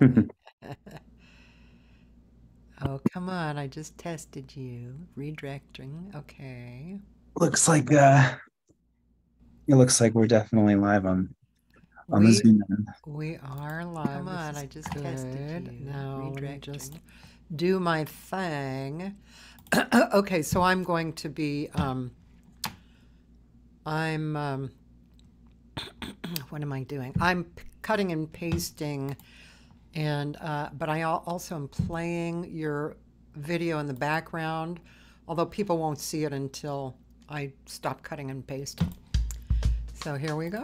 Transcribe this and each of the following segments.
oh, come on. I just tested you. Redirecting. Okay. Looks like uh it looks like we're definitely live on on we, the Zoom. We are live. Come on, I just good. tested you. Now just do my thing. okay, so I'm going to be um I'm um what am I doing? I'm cutting and pasting and uh, but I also am playing your video in the background, although people won't see it until I stop cutting and pasting. So here we go.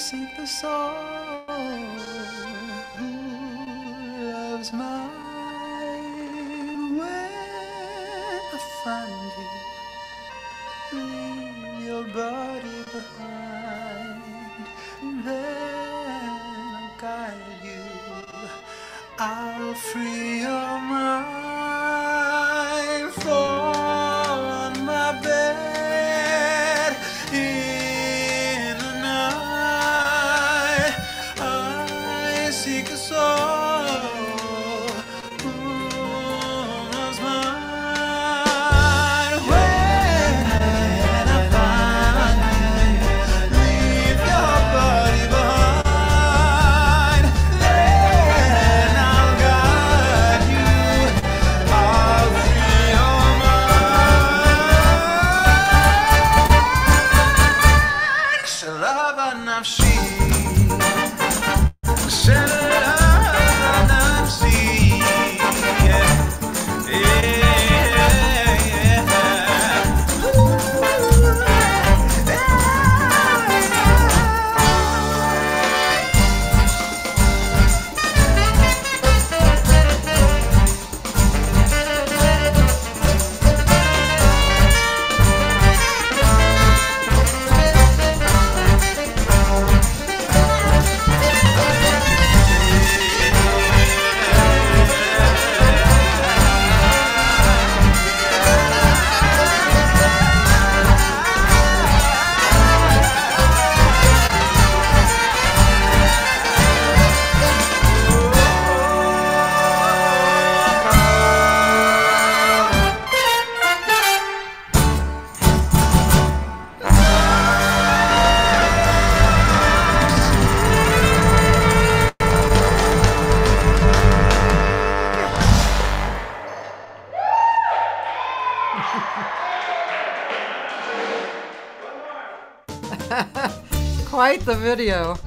Seek the soul who loves mine. When I find you, leave your body behind. Then I'll guide you. I'll free the video.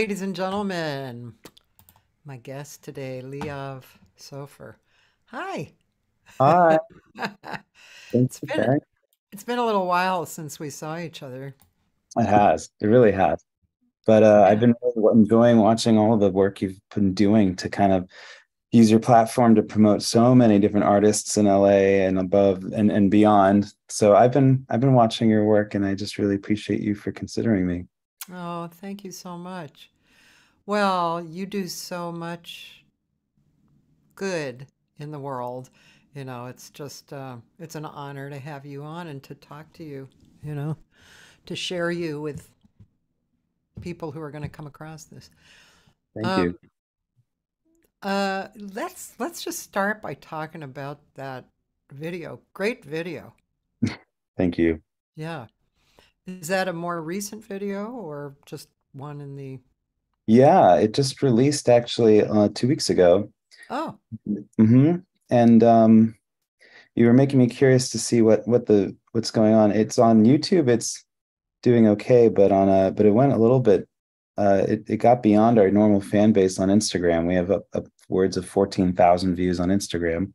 Ladies and gentlemen, my guest today, Leeav Sofer. Hi. Hi. For been- It's been a little while since we saw each other. It has. It really has. But uh, I've been really enjoying watching all the work you've been doing to kind of use your platform to promote so many different artists in LA and above and, and beyond. So I've been I've been watching your work and I just really appreciate you for considering me. Oh, thank you so much. Well, you do so much good in the world. You know, it's just, uh, it's an honor to have you on and to talk to you, you know, to share you with people who are going to come across this. Thank Um, you. Uh, let's let's just start by talking about that video. Great video. Thank you. Yeah. Is that a more recent video or just one in the Yeah, it just released actually uh, two weeks ago. Oh, hmm And um, you were making me curious to see what what the what's going on. It's on YouTube. It's doing okay, but on a but it went a little bit. Uh, it it got beyond our normal fan base on Instagram. We have upwards of fourteen thousand views on Instagram,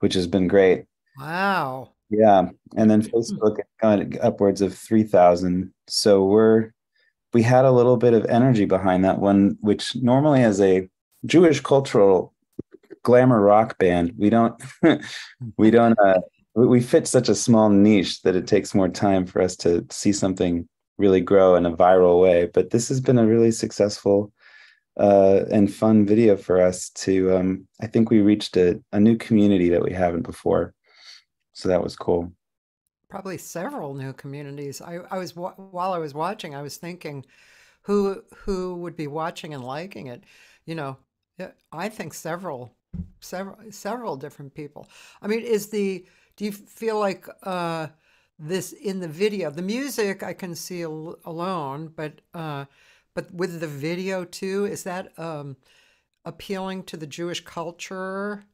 which has been great. wow. Yeah, and then Facebook got upwards of three thousand. So we're we had a little bit of energy behind that one, which normally as a Jewish cultural glamour rock band, we don't we don't uh, we fit such a small niche that it takes more time for us to see something really grow in a viral way. But this has been a really successful uh, and fun video for us to. Um, I think we reached a, a new community that we haven't before, so that was cool. Probably several new communities. I, I was while I was watching, I was thinking, who who would be watching and liking it? You know, I think several, several, several different people. I mean, is the do you feel like uh, this in the video, the music I can see al- alone, but uh, but with the video too, is that um, appealing to the Jewish culture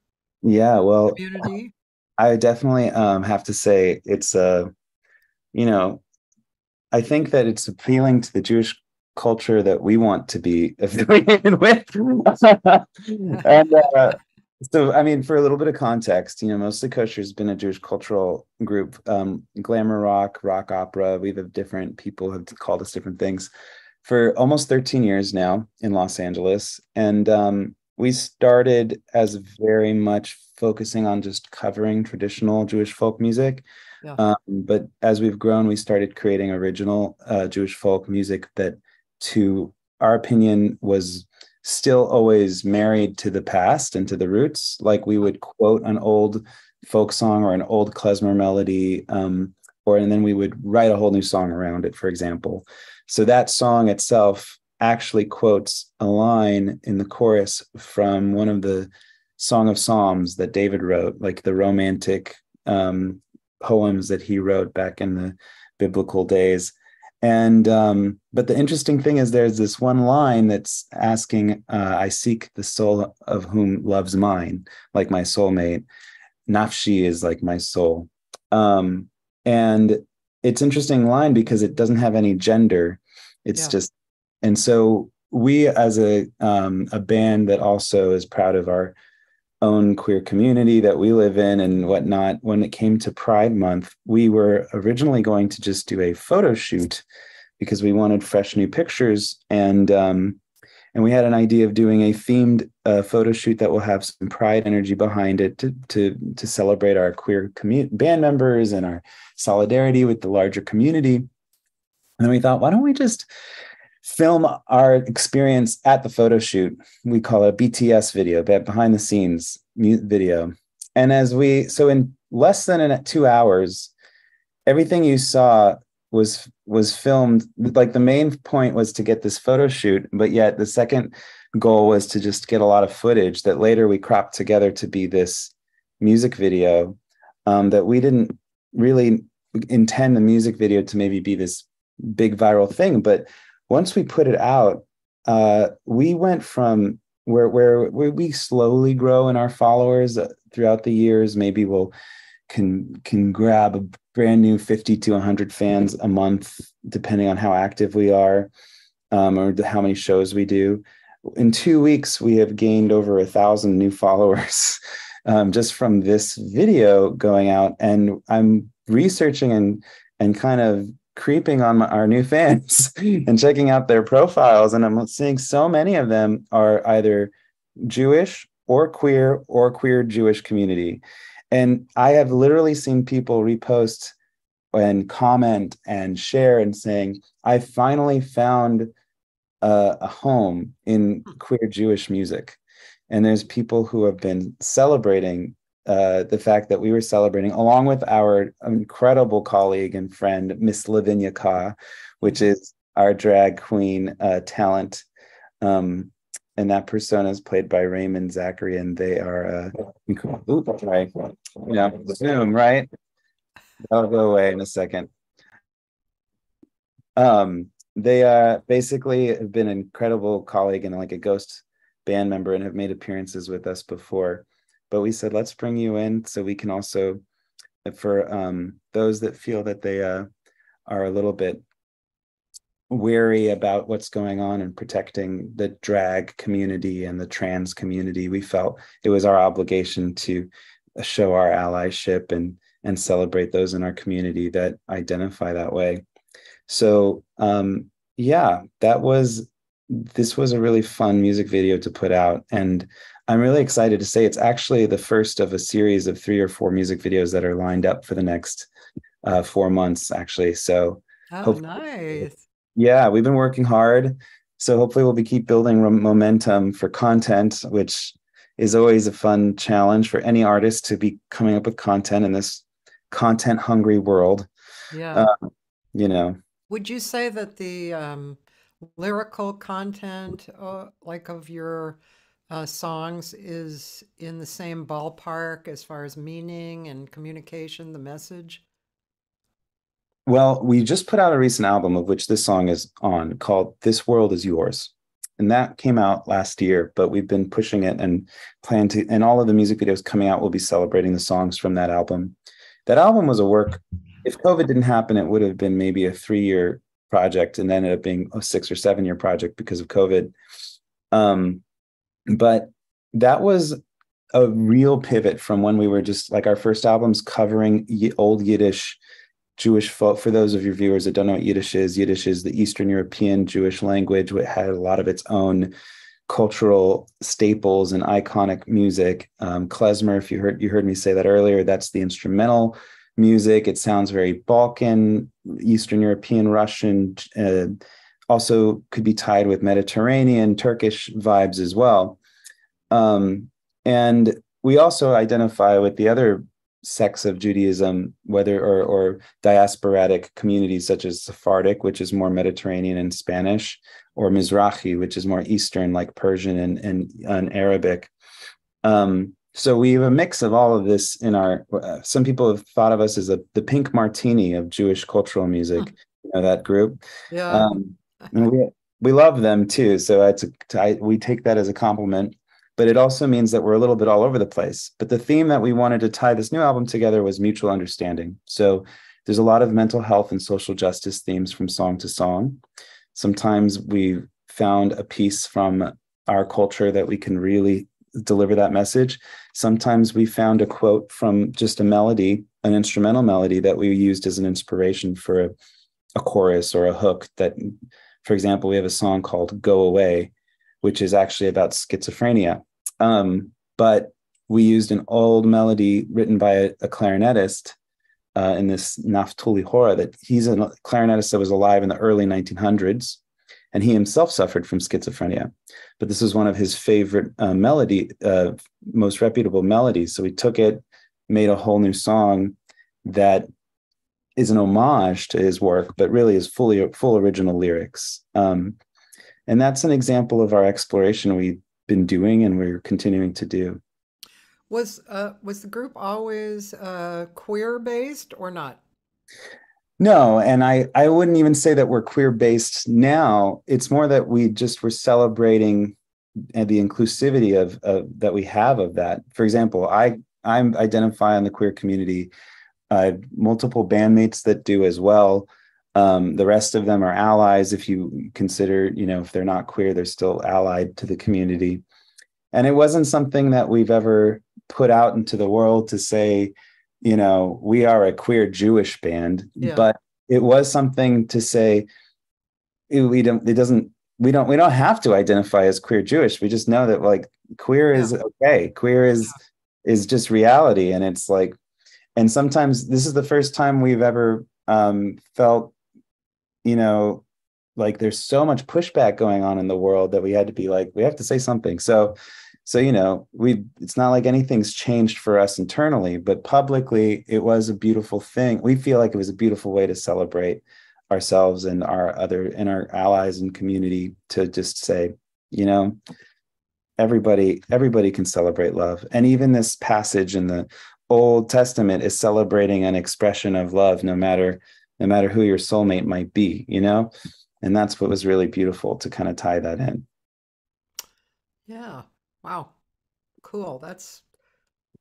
Yeah, well, community? I definitely um, have to say it's uh, you know, I think that it's appealing to the Jewish culture that we want to be affiliated with. and uh, so, I mean, for a little bit of context, you know, mostly kosher has been a Jewish cultural group, um, glamour rock, rock opera. We've had different people have called us different things for almost 13 years now in Los Angeles. And um, we started as very much focusing on just covering traditional Jewish folk music. Yeah. Um, but as we've grown, we started creating original uh, Jewish folk music that, to our opinion, was still always married to the past and to the roots. Like we would quote an old folk song or an old klezmer melody, um, or and then we would write a whole new song around it, for example. So that song itself actually quotes a line in the chorus from one of the Song of Psalms that David wrote, like the romantic um, poems that he wrote back in the biblical days. And um, but the interesting thing is, there's this one line that's asking, uh, "I seek the soul of whom loves mine, like my soulmate. Nafshi is like my soul." Um, and it's interesting line because it doesn't have any gender. It's Yeah. just, and so we as a um, a band that also is proud of our own queer community that we live in and whatnot. When it came to Pride Month, we were originally going to just do a photo shoot because we wanted fresh new pictures. And um, and we had an idea of doing a themed uh, photo shoot that will have some pride energy behind it to to to celebrate our queer commu- band members and our solidarity with the larger community. And then we thought, why don't we just film our experience at the photo shoot? We call it a BTS video, behind the scenes video. And as we so in less than two hours, everything you saw was was filmed like the main point was to get this photo shoot but yet the second goal was to just get a lot of footage that later we cropped together to be this music video um, that we didn't really intend the music video to maybe be this big viral thing but once we put it out uh, we went from where, where where we slowly grow in our followers uh, throughout the years. Maybe we'll can can grab a brand new 50 to 100 fans a month depending on how active we are um, or how many shows we do. In two weeks we have gained over a thousand new followers um, just from this video going out. And i'm researching and and kind of creeping on my, our new fans and checking out their profiles and i'm seeing so many of them are either jewish or queer or queer jewish community and I have literally seen people repost and comment and share and saying, I finally found a, a home in queer Jewish music. And there's people who have been celebrating uh, the fact that we were celebrating, along with our incredible colleague and friend, Miss Lavinia Ka, which is our drag queen uh, talent. Um, and that persona is played by Raymond Zachary, and they are uh, oops, right, yeah, Zoom, right? That'll go away in a second. Um, they uh basically have been an incredible colleague and like a ghost band member and have made appearances with us before. But we said let's bring you in so we can also, for um, those that feel that they uh, are a little bit wary about what's going on and protecting the drag community and the trans community, we felt it was our obligation to show our allyship and and celebrate those in our community that identify that way. So um, yeah, that was this was a really fun music video to put out, and I'm really excited to say it's actually the first of a series of three or four music videos that are lined up for the next uh, four months, actually. So. Oh, nice yeah, we've been working hard. So hopefully we'll be keep building momentum for content, which is always a fun challenge for any artist to be coming up with content in this content hungry world. Yeah. Uh, you know. Would you say that the um, lyrical content, uh, like of your uh, songs, is in the same ballpark as far as meaning and communication, the message? Well, we just put out a recent album of which this song is on called This World Is Yours. And that came out last year, but we've been pushing it and plan to, and all of the music videos coming out will be celebrating the songs from that album. That album was a work, if COVID didn't happen, it would have been maybe a three year project and ended up being a six or seven year project because of COVID. Um, but that was a real pivot from when we were just like our first albums covering old Yiddish Jewish folk. For those of your viewers that don't know what Yiddish is, Yiddish is the Eastern European Jewish language, which had a lot of its own cultural staples and iconic music. Um, klezmer, if you heard you heard me say that earlier, that's the instrumental music. It sounds very Balkan, Eastern European, Russian. Uh, also, could be tied with Mediterranean, Turkish vibes as well. Um, and we also identify with the other sects of Judaism, whether or, or diasporatic communities such as Sephardic, which is more Mediterranean and Spanish, or Mizrahi, which is more Eastern, like Persian and, and, and Arabic. Um, so we have a mix of all of this in our. Uh, some people have thought of us as a, the pink martini of Jewish cultural music. You know that group. Yeah. Um, we we love them too. So it's a, I, we take that as a compliment but it also means that we're a little bit all over the place. But the theme that we wanted to tie this new album together was mutual understanding. So there's a lot of mental health and social justice themes from song to song. Sometimes we found a piece from our culture that we can really deliver that message. Sometimes we found a quote from just a melody, an instrumental melody that we used as an inspiration for a, a chorus or a hook that, for example, we have a song called Go Away, which is actually about schizophrenia. Um, but we used an old melody written by a, a clarinetist uh, in this Naftuli Hora that he's a clarinetist that was alive in the early 1900s, and he himself suffered from schizophrenia. But this was one of his favorite uh, melody, uh, most reputable melodies. So we took it, made a whole new song that is an homage to his work, but really is fully full original lyrics. Um, and that's an example of our exploration we've been doing and we're continuing to do. Was uh, was the group always uh, queer based or not? No, and I I wouldn't even say that we're queer based now. It's more that we just were celebrating uh, the inclusivity of, of that we have of that. For example, I I'm identify in the queer community. Uh, multiple bandmates that do as well. Um, the rest of them are allies. If you consider, you know, if they're not queer, they're still allied to the community. And it wasn't something that we've ever put out into the world to say, you know, we are a queer Jewish band, yeah. but it was something to say we don't it doesn't we don't we don't have to identify as queer Jewish. We just know that like queer yeah. is okay. Queer is yeah. is just reality. And it's like, and sometimes this is the first time we've ever um felt, you know, like there's so much pushback going on in the world that we had to be like, we have to say something. So so you know we it's not like anything's changed for us internally but publicly it was a beautiful thing we feel like it was a beautiful way to celebrate ourselves and our other and our allies and community to just say you know everybody everybody can celebrate love and even this passage in the old testament is celebrating an expression of love no matter no matter who your soulmate might be you know and that's what was really beautiful to kind of tie that in yeah Wow. Cool. That's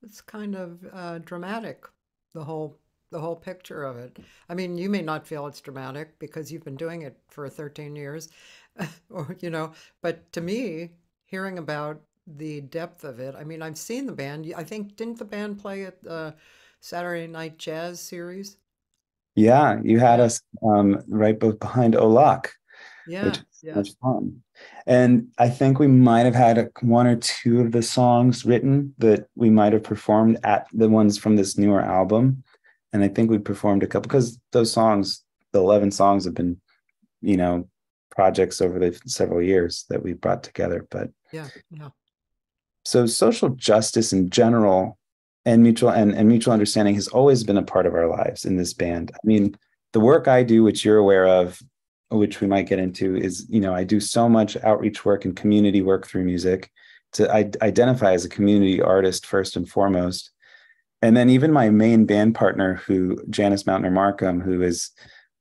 it's kind of uh, dramatic, the whole the whole picture of it. I mean, you may not feel it's dramatic because you've been doing it for 13 years, or you know, but to me, hearing about the depth of it, I mean, I've seen the band. I think didn't the band play at the Saturday Night Jazz series? Yeah, you had us um, right behind Olak. Yeah, which yeah. much fun. And I think we might have had a, one or two of the songs written that we might have performed at the ones from this newer album. And I think we performed a couple because those songs, the 11 songs have been, you know, projects over the several years that we brought together. But yeah, yeah. So social justice in general and mutual and, and mutual understanding has always been a part of our lives in this band. I mean, the work I do, which you're aware of, which we might get into, is you know I do so much outreach work and community work through music to I, identify as a community artist first and foremost. And then even my main band partner, who Janice Mautner Markham, who has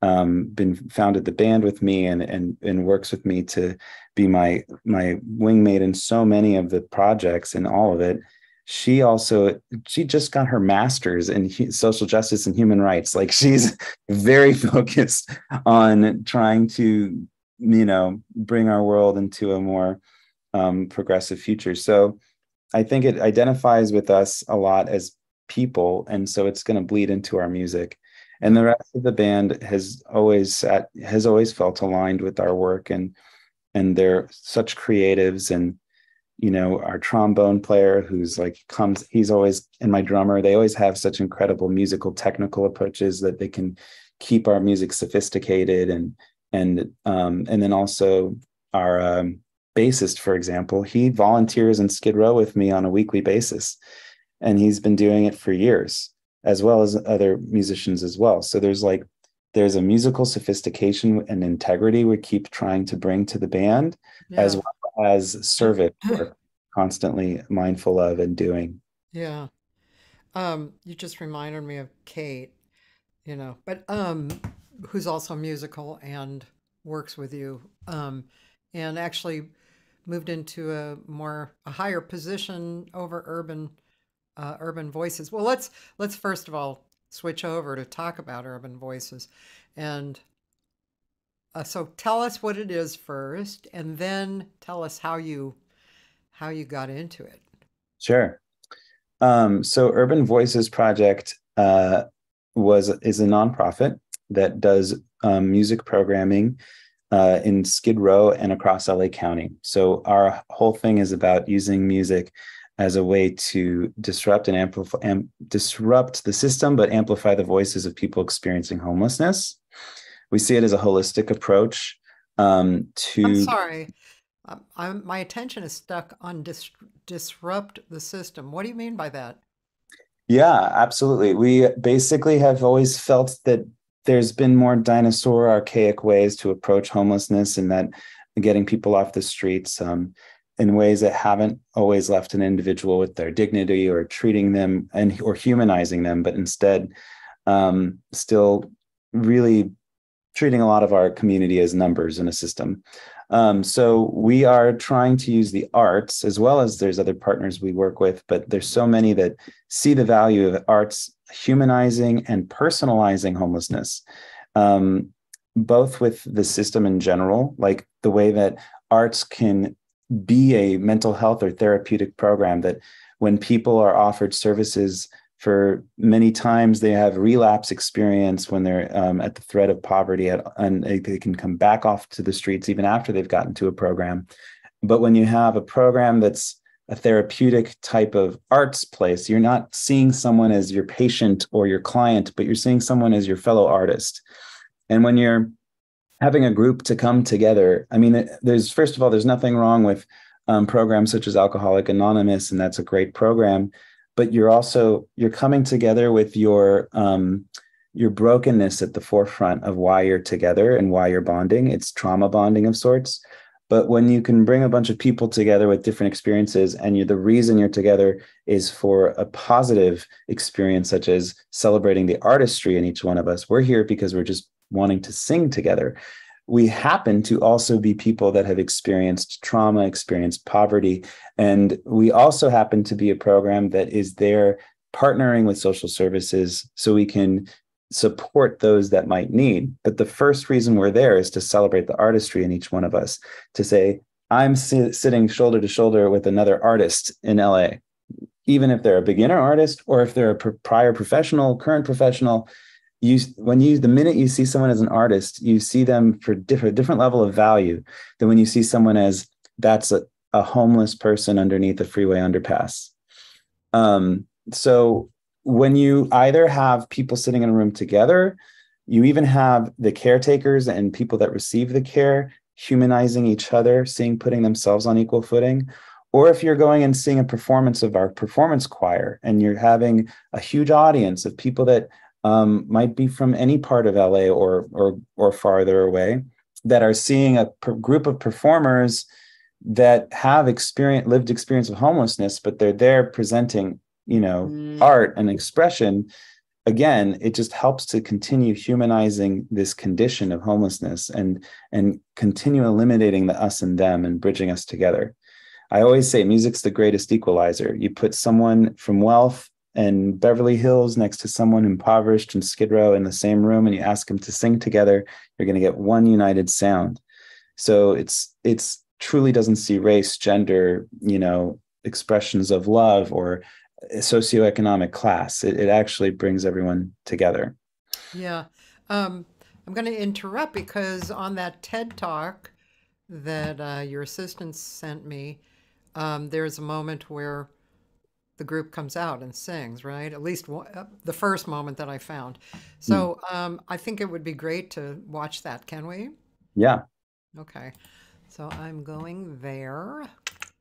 um, been founded the band with me and and and works with me to be my my wingmate in so many of the projects and all of it. She also she just got her master's in social justice and human rights. Like she's very focused on trying to you know bring our world into a more um, progressive future. So i think it identifies with us a lot as people and so it's going to bleed into our music and the rest of the band has always sat, has always felt aligned with our work and and they're such creatives. And you know our trombone player who's like comes he's always and my drummer they always have such incredible musical technical approaches that they can keep our music sophisticated. And and um and then also our um, bassist for example he volunteers in skid row with me on a weekly basis. And he's been doing it for years as well as other musicians as well so there's like there's a musical sophistication and integrity we keep trying to bring to the band yeah. as well as service we're constantly mindful of and doing. Yeah. Um, you just reminded me of Kate, you know, but um, who's also musical and works with you, um, and actually moved into a more a higher position over urban uh, urban voices. Well, let's let's first of all switch over to talk about urban voices, and uh, so tell us what it is first, and then tell us how you how you got into it. Sure. Um, so Urban Voices Project uh, was is a nonprofit that does um, music programming uh, in Skid Row and across LA County. So our whole thing is about using music as a way to disrupt and amplify am, disrupt the system, but amplify the voices of people experiencing homelessness. We see it as a holistic approach um, to. I'm sorry. Um, I'm, my attention is stuck on dis- disrupt the system. What do you mean by that? Yeah, absolutely. We basically have always felt that there's been more dinosaur archaic ways to approach homelessness and that getting people off the streets um, in ways that haven't always left an individual with their dignity or treating them and or humanizing them, but instead um, still really treating a lot of our community as numbers in a system. Um, so we are trying to use the arts as well as there's other partners we work with, but there's so many that see the value of arts humanizing and personalizing homelessness, um, both with the system in general, like the way that arts can be a mental health or therapeutic program that when people are offered services for many times they have relapse experience when they're um, at the threat of poverty at, and they, they can come back off to the streets even after they've gotten to a program but when you have a program that's a therapeutic type of arts place. You're not seeing someone as your patient or your client, but you're seeing someone as your fellow artist. And when you're having a group to come together, I mean, there's first of all, there's nothing wrong with um, programs such as Alcoholic Anonymous, and that's a great program. But you're also you're coming together with your um, your brokenness at the forefront of why you're together and why you're bonding. It's trauma bonding of sorts. But when you can bring a bunch of people together with different experiences, and the reason you're together is for a positive experience, such as celebrating the artistry in each one of us, we're here because we're just wanting to sing together. We happen to also be people that have experienced trauma, experienced poverty. And we also happen to be a program that is there partnering with social services so we can support those that might need. But the first reason we're there is to celebrate the artistry in each one of us, to say, I'm si- sitting shoulder to shoulder with another artist in LA, even if they're a beginner artist or if they're a pr- prior professional, current professional. You, when you, the minute you see someone as an artist, you see them for different, different level of value than when you see someone as that's a, a homeless person underneath a freeway underpass. Um, so when you either have people sitting in a room together, you even have the caretakers and people that receive the care humanizing each other, seeing putting themselves on equal footing. Or if you're going and seeing a performance of our performance choir and you're having a huge audience of people that um, might be from any part of LA or or or farther away that are seeing a per- group of performers that have experience lived experience of homelessness, but they're there presenting you know mm. art and expression. Again it just helps to continue humanizing this condition of homelessness and and continue eliminating the us and them and bridging us together. I always say music's the greatest equalizer. You put someone from wealth and beverly hills next to someone impoverished and skid row in the same room and you ask them to sing together you're going to get one united sound so it's it's truly doesn't see race gender you know expressions of love or socioeconomic class. It, it actually brings everyone together. Yeah. Um, I'm going to interrupt because on that TED talk that uh, your assistant sent me, um, there's a moment where the group comes out and sings, right? At least one, uh, the first moment that I found. So mm. um, I think it would be great to watch that. Can we? Yeah. Okay. So I'm going there.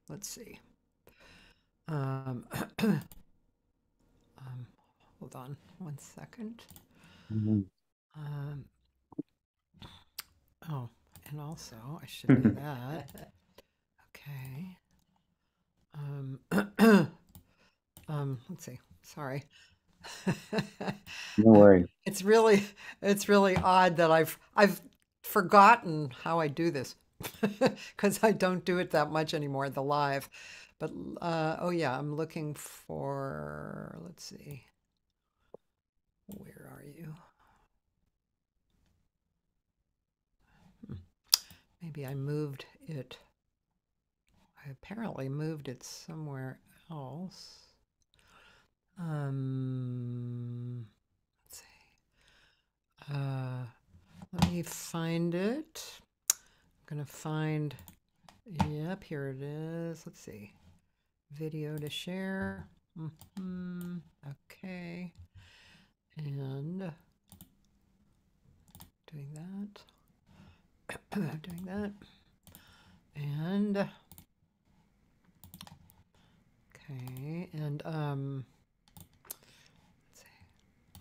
Let's see. Um, um, hold on one second. Mm-hmm. Um, oh, and also I should do that. Okay. Um, um, let's see. Sorry. no worry. It's really, it's really odd that I've, I've forgotten how I do this because I don't do it that much anymore. The live. But uh, oh yeah, I'm looking for. Let's see. Where are you? Hmm. Maybe I moved it. I apparently moved it somewhere else. Um, let's see. Uh, let me find it. I'm gonna find. Yep, here it is. Let's see. Video to share. hmm Okay. And doing that. doing that. And okay, and um.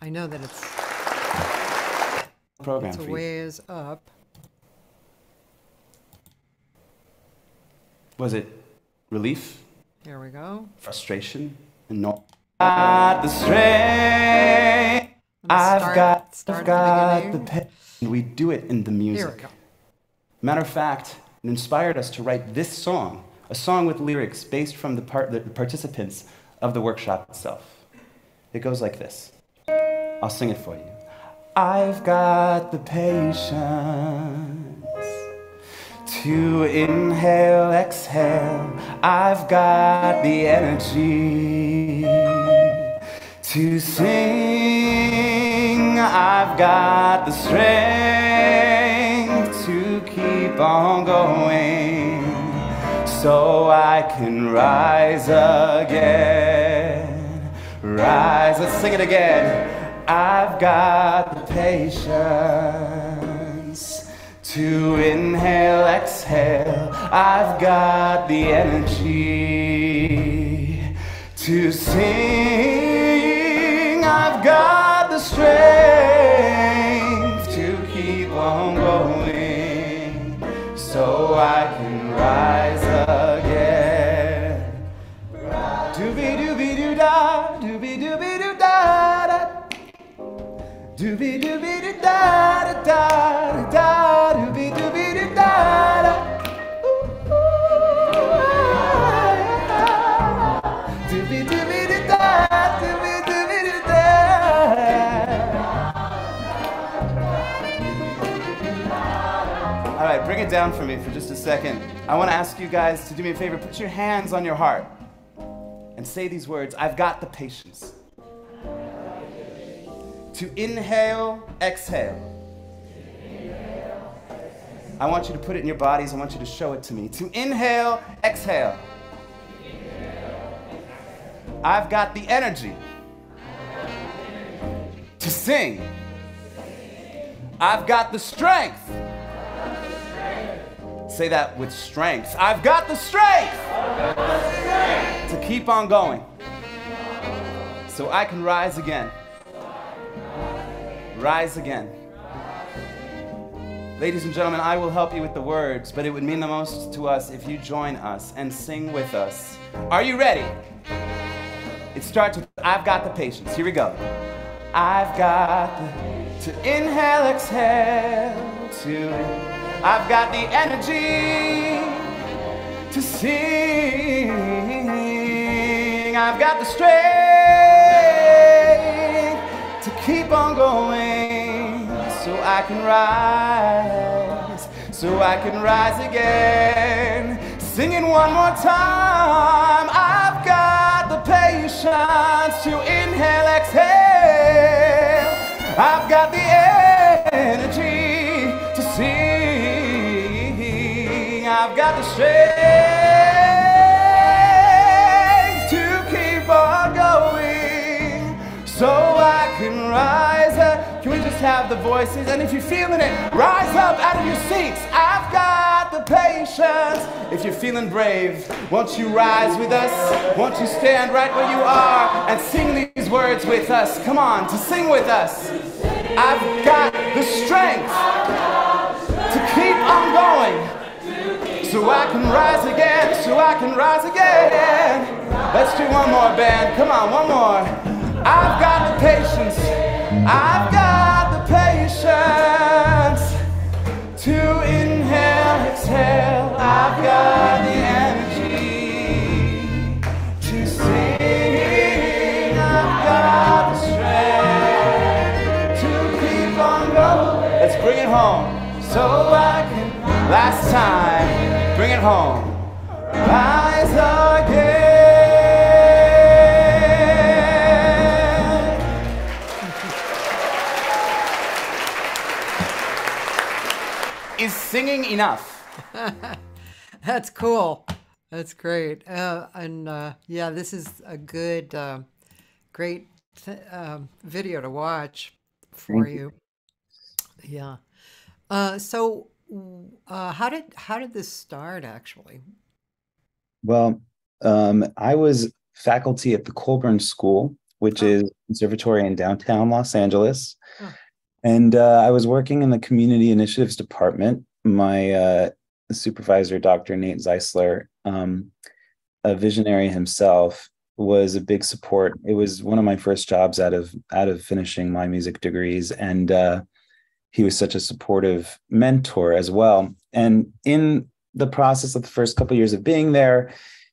I know that it's program it's a for you. ways up. Was it relief, Here we go. frustration, and not. Got the strength. I've start- got, start I've at the got the beginning. pain. We do it in the music. Here we go. Matter of fact, it inspired us to write this song, a song with lyrics based from the, part, the participants of the workshop itself. It goes like this. I'll sing it for you. I've got the patience to inhale, exhale. I've got the energy to sing. I've got the strength to keep on going so I can rise again. Rise, let's sing it again. I've got the patience to inhale, exhale. I've got the energy to sing. I've got the strength to keep on going so I can rise again. Doobie doobie doo da da da da da, doobie doobie doo da da. Doobie doobie doo da, doobie doobie doo da. All right, bring it down for me for just a second. I want to ask you guys to do me a favor. Put your hands on your heart and say these words I've got the patience. To inhale, exhale. I want you to put it in your bodies. I want you to show it to me. To inhale, exhale. I've got the energy to sing. I've got the strength. Say that with strength. I've got the strength to keep on going so I can rise again. Rise again. Ladies and gentlemen, I will help you with the words, but it would mean the most to us if you join us and sing with us. Are you ready? It starts with I've got the patience. Here we go. I've got the, to inhale, exhale, to I've got the energy to sing. I've got the strength keep on going so I can rise, so I can rise again. Singing one more time. I've got the patience to inhale, exhale. I've got the energy to sing. I've got the strength have the voices? And if you're feeling it, rise up out of your seats. I've got the patience. If you're feeling brave, won't you rise with us? Won't you stand right where you are and sing these words with us? Come on, to sing with us. I've got the strength to keep on going so I can rise again, so I can rise again. Let's do one more, band. Come on, one more. I've got the patience. I've got to inhale, exhale. I've got the energy to sing. I've got the strength to keep on going. Let's bring it home so I can. Last time, bring it home. Rise again. Singing enough? That's cool. That's great. Uh, and uh, yeah, this is a good, uh, great uh, video to watch for Thank you. Yeah. Uh, so, uh, how did how did this start actually? Well, um, I was faculty at the Colburn School, which Oh, is conservatory in downtown Los Angeles. oh, And uh, I was working in the community initiatives department. My uh, supervisor, Dr. Nate Zeisler, um, a visionary himself, was a big support. It was one of my first jobs out of out of finishing my music degrees, and uh, he was such a supportive mentor as well. And in the process of the first couple of years of being there,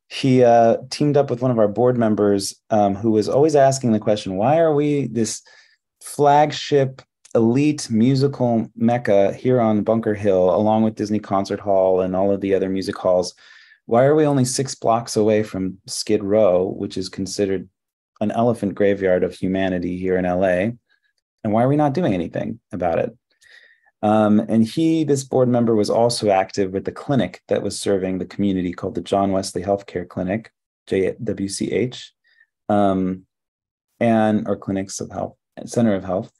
he uh, teamed up with one of our board members um, who was always asking the question, "Why are we this?" flagship elite musical mecca here on Bunker Hill, along with Disney Concert Hall and all of the other music halls. Why are we only six blocks away from Skid Row, which is considered an elephant graveyard of humanity here in LA? And why are we not doing anything about it? Um, and he, this board member, was also active with the clinic that was serving the community called the John Wesley Healthcare Clinic, JWCH, um, and or clinics of health, center of health.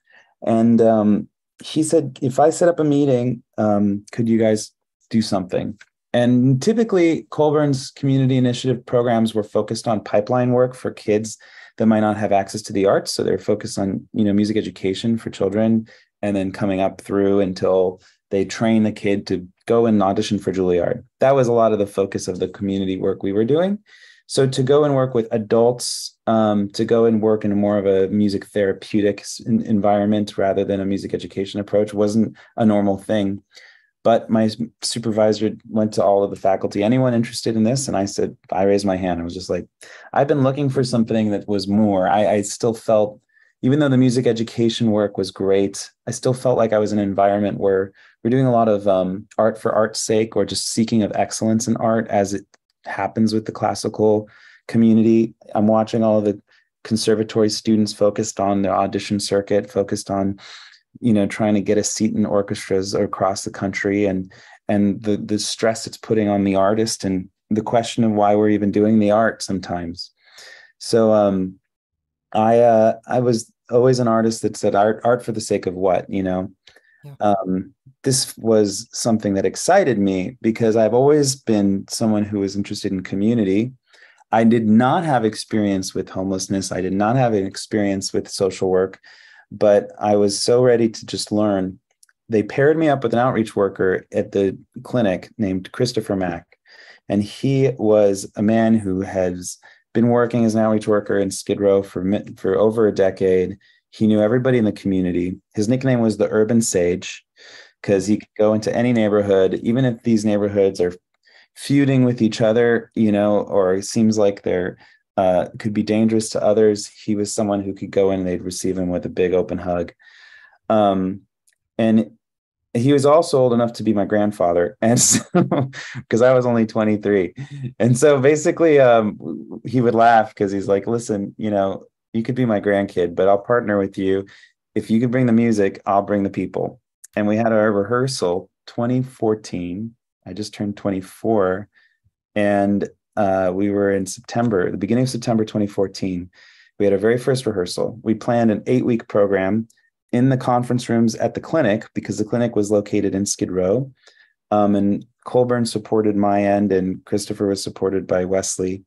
And um, he said, if I set up a meeting, um, could you guys do something? And typically, Colburn's community initiative programs were focused on pipeline work for kids that might not have access to the arts. So they're focused on, you know, music education for children, and then coming up through until they train the kid to go and audition for Juilliard. That was a lot of the focus of the community work we were doing. So to go and work with adults, um, to go and work in a more of a music therapeutic environment rather than a music education approach wasn't a normal thing. But my supervisor went to all of the faculty, anyone interested in this? And I said, I raised my hand. I was just like, I've been looking for something that was more. I, I still felt, even though the music education work was great, I still felt like I was in an environment where we're doing a lot of um, art for art's sake or just seeking of excellence in art as it happens with the classical community. I'm watching all of the conservatory students focused on the audition circuit, focused on, you know, trying to get a seat in orchestras across the country and and the the stress it's putting on the artist and the question of why we're even doing the art sometimes. So um I uh I was always an artist that said art art for the sake of what, you know. Yeah. Um this was something that excited me because I've always been someone who was interested in community. I did not have experience with homelessness. I did not have an experience with social work, but I was so ready to just learn. They paired me up with an outreach worker at the clinic named Christopher Mack. And he was a man who has been working as an outreach worker in Skid Row for, for over a decade. He knew everybody in the community. His nickname was the Urban Sage because he could go into any neighborhood, even if these neighborhoods are feuding with each other, you know, or it seems like they're uh, could be dangerous to others. He was someone who could go in and they'd receive him with a big open hug. Um, and he was also old enough to be my grandfather. And so, because I was only 23. And so basically, um, he would laugh because he's like, listen, you know, you could be my grandkid, but I'll partner with you. If you could bring the music, I'll bring the people. And we had our rehearsal 2014. I just turned 24. And uh, we were in September, the beginning of September 2014. We had our very first rehearsal. We planned an eight week program in the conference rooms at the clinic because the clinic was located in Skid Row. Um, and Colburn supported my end, and Christopher was supported by Wesley.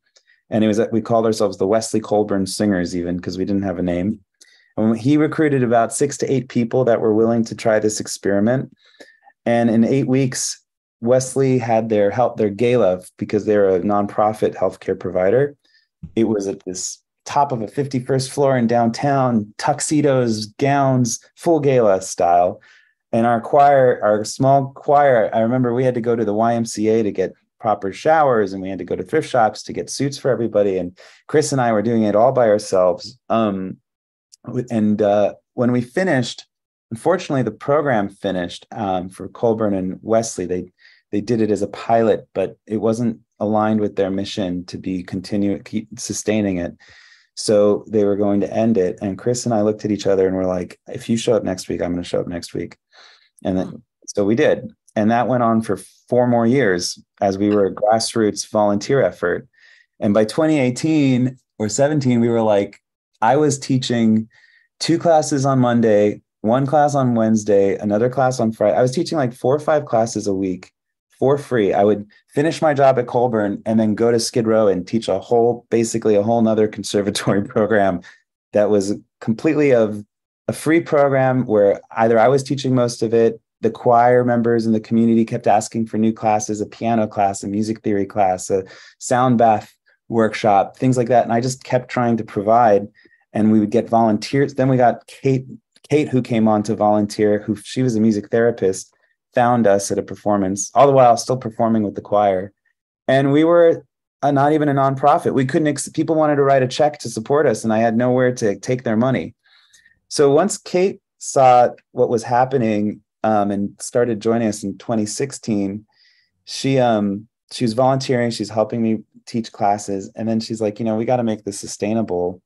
And it was that we called ourselves the Wesley Colburn Singers, even because we didn't have a name. And he recruited about six to eight people that were willing to try this experiment. And in eight weeks, Wesley had their help, their gala, because they're a nonprofit healthcare provider. It was at this top of a 51st floor in downtown, tuxedos, gowns, full gala style. And our choir, our small choir, I remember we had to go to the YMCA to get proper showers and we had to go to thrift shops to get suits for everybody. And Chris and I were doing it all by ourselves. Um, and uh, when we finished, unfortunately, the program finished um, for Colburn and Wesley. They they did it as a pilot, but it wasn't aligned with their mission to be continue keep sustaining it. So they were going to end it. And Chris and I looked at each other and we're like, if you show up next week, I'm going to show up next week. And then, hmm. so we did. and that went on for four more years as we were a grassroots volunteer effort. And by 2018 or 17, we were like, I was teaching two classes on Monday, one class on Wednesday, another class on Friday. I was teaching like four or five classes a week for free. I would finish my job at Colburn and then go to Skid Row and teach a whole, basically a whole nother conservatory program that was completely of a free program where either I was teaching most of it, the choir members in the community kept asking for new classes, a piano class, a music theory class, a sound bath workshop, things like that. And I just kept trying to provide and we would get volunteers. Then we got Kate, Kate, who came on to volunteer, who she was a music therapist, found us at a performance, all the while still performing with the choir. And we were a, not even a nonprofit. We couldn't, ex- people wanted to write a check to support us, and I had nowhere to take their money. So once Kate saw what was happening um, and started joining us in 2016, she um, she was volunteering. She's helping me teach classes, and then she's like, you know, we got to make this sustainable.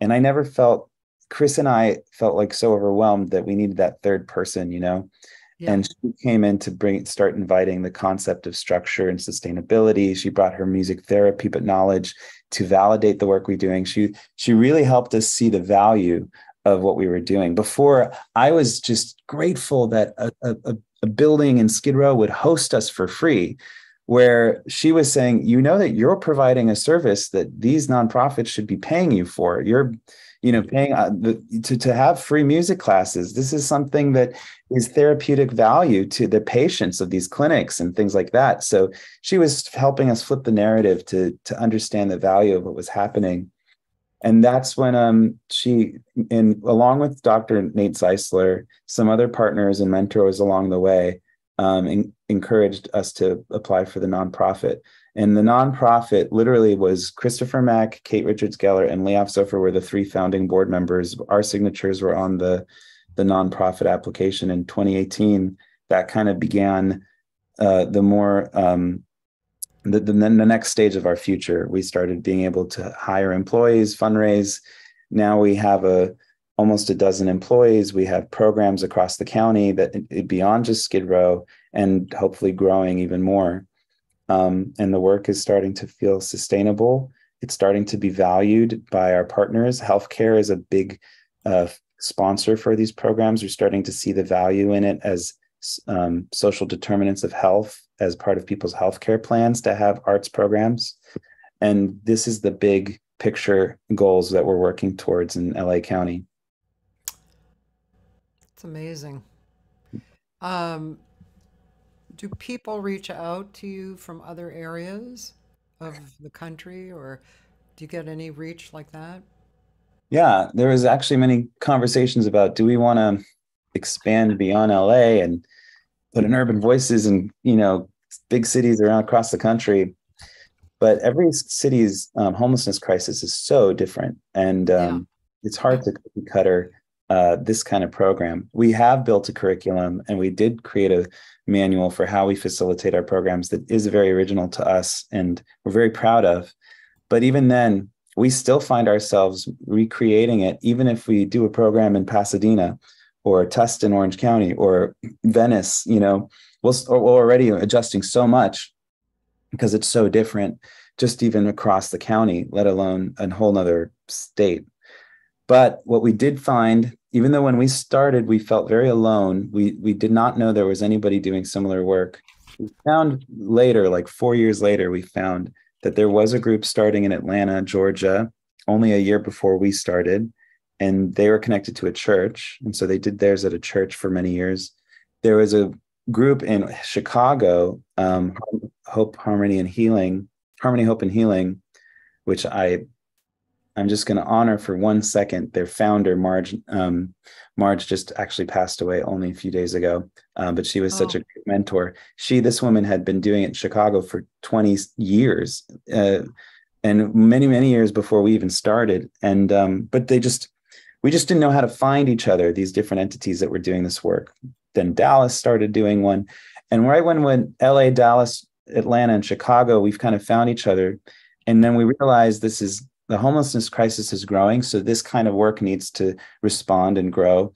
And I never felt Chris and I felt like so overwhelmed that we needed that third person, you know. Yeah. And she came in to bring start inviting the concept of structure and sustainability. She brought her music therapy but knowledge to validate the work we're doing. She she really helped us see the value of what we were doing. Before I was just grateful that a, a, a building in Skid Row would host us for free where she was saying, you know that you're providing a service that these nonprofits should be paying you for. You're you know paying uh, the, to, to have free music classes this is something that is therapeutic value to the patients of these clinics and things like that. So she was helping us flip the narrative to to understand the value of what was happening. And that's when um, she in along with dr nate zeisler some other partners and mentors along the way um, in, encouraged us to apply for the nonprofit. And the nonprofit literally was Christopher Mack, Kate Richards Geller, and Leeav Sofer were the three founding board members. Our signatures were on the, the nonprofit application in 2018. That kind of began uh, the more um, the, the, the next stage of our future. We started being able to hire employees, fundraise. Now we have a almost a dozen employees. We have programs across the county that beyond just Skid Row and hopefully growing even more um, and the work is starting to feel sustainable. It's starting to be valued by our partners. Healthcare is a big uh, sponsor for these programs. We're starting to see the value in it as um, social determinants of health as part of people's healthcare plans to have arts programs. And this is the big picture goals that we're working towards in LA County. It's amazing. Um, do people reach out to you from other areas of the country or do you get any reach like that? Yeah, there was actually many conversations about do we want to expand beyond LA and put in urban voices and you know big cities around across the country. But every city's um, homelessness crisis is so different, and um, yeah. it's hard to cutter uh, this kind of program. We have built a curriculum, and we did create a manual for how we facilitate our programs that is very original to us and we're very proud of. But even then, we still find ourselves recreating it, even if we do a program in Pasadena or Tustin, Orange County, or Venice, you know, we'll, we're already adjusting so much because it's so different, just even across the county, let alone a whole nother state. But what we did find even though when we started we felt very alone we we did not know there was anybody doing similar work we found later like 4 years later we found that there was a group starting in Atlanta Georgia only a year before we started and they were connected to a church and so they did theirs at a church for many years. There was a group in Chicago um, Hope Harmony and Healing Harmony Hope and Healing which I I'm just going to honor for one second their founder, Marge. Um, Marge just actually passed away only a few days ago, um, but she was oh. such a great mentor. She, this woman, had been doing it in Chicago for 20 years, uh, and many, many years before we even started. And um, but they just, we just didn't know how to find each other. These different entities that were doing this work. Then Dallas started doing one, and right when when L.A., Dallas, Atlanta, and Chicago, we've kind of found each other, and then we realized this is the homelessness crisis is growing, so this kind of work needs to respond and grow.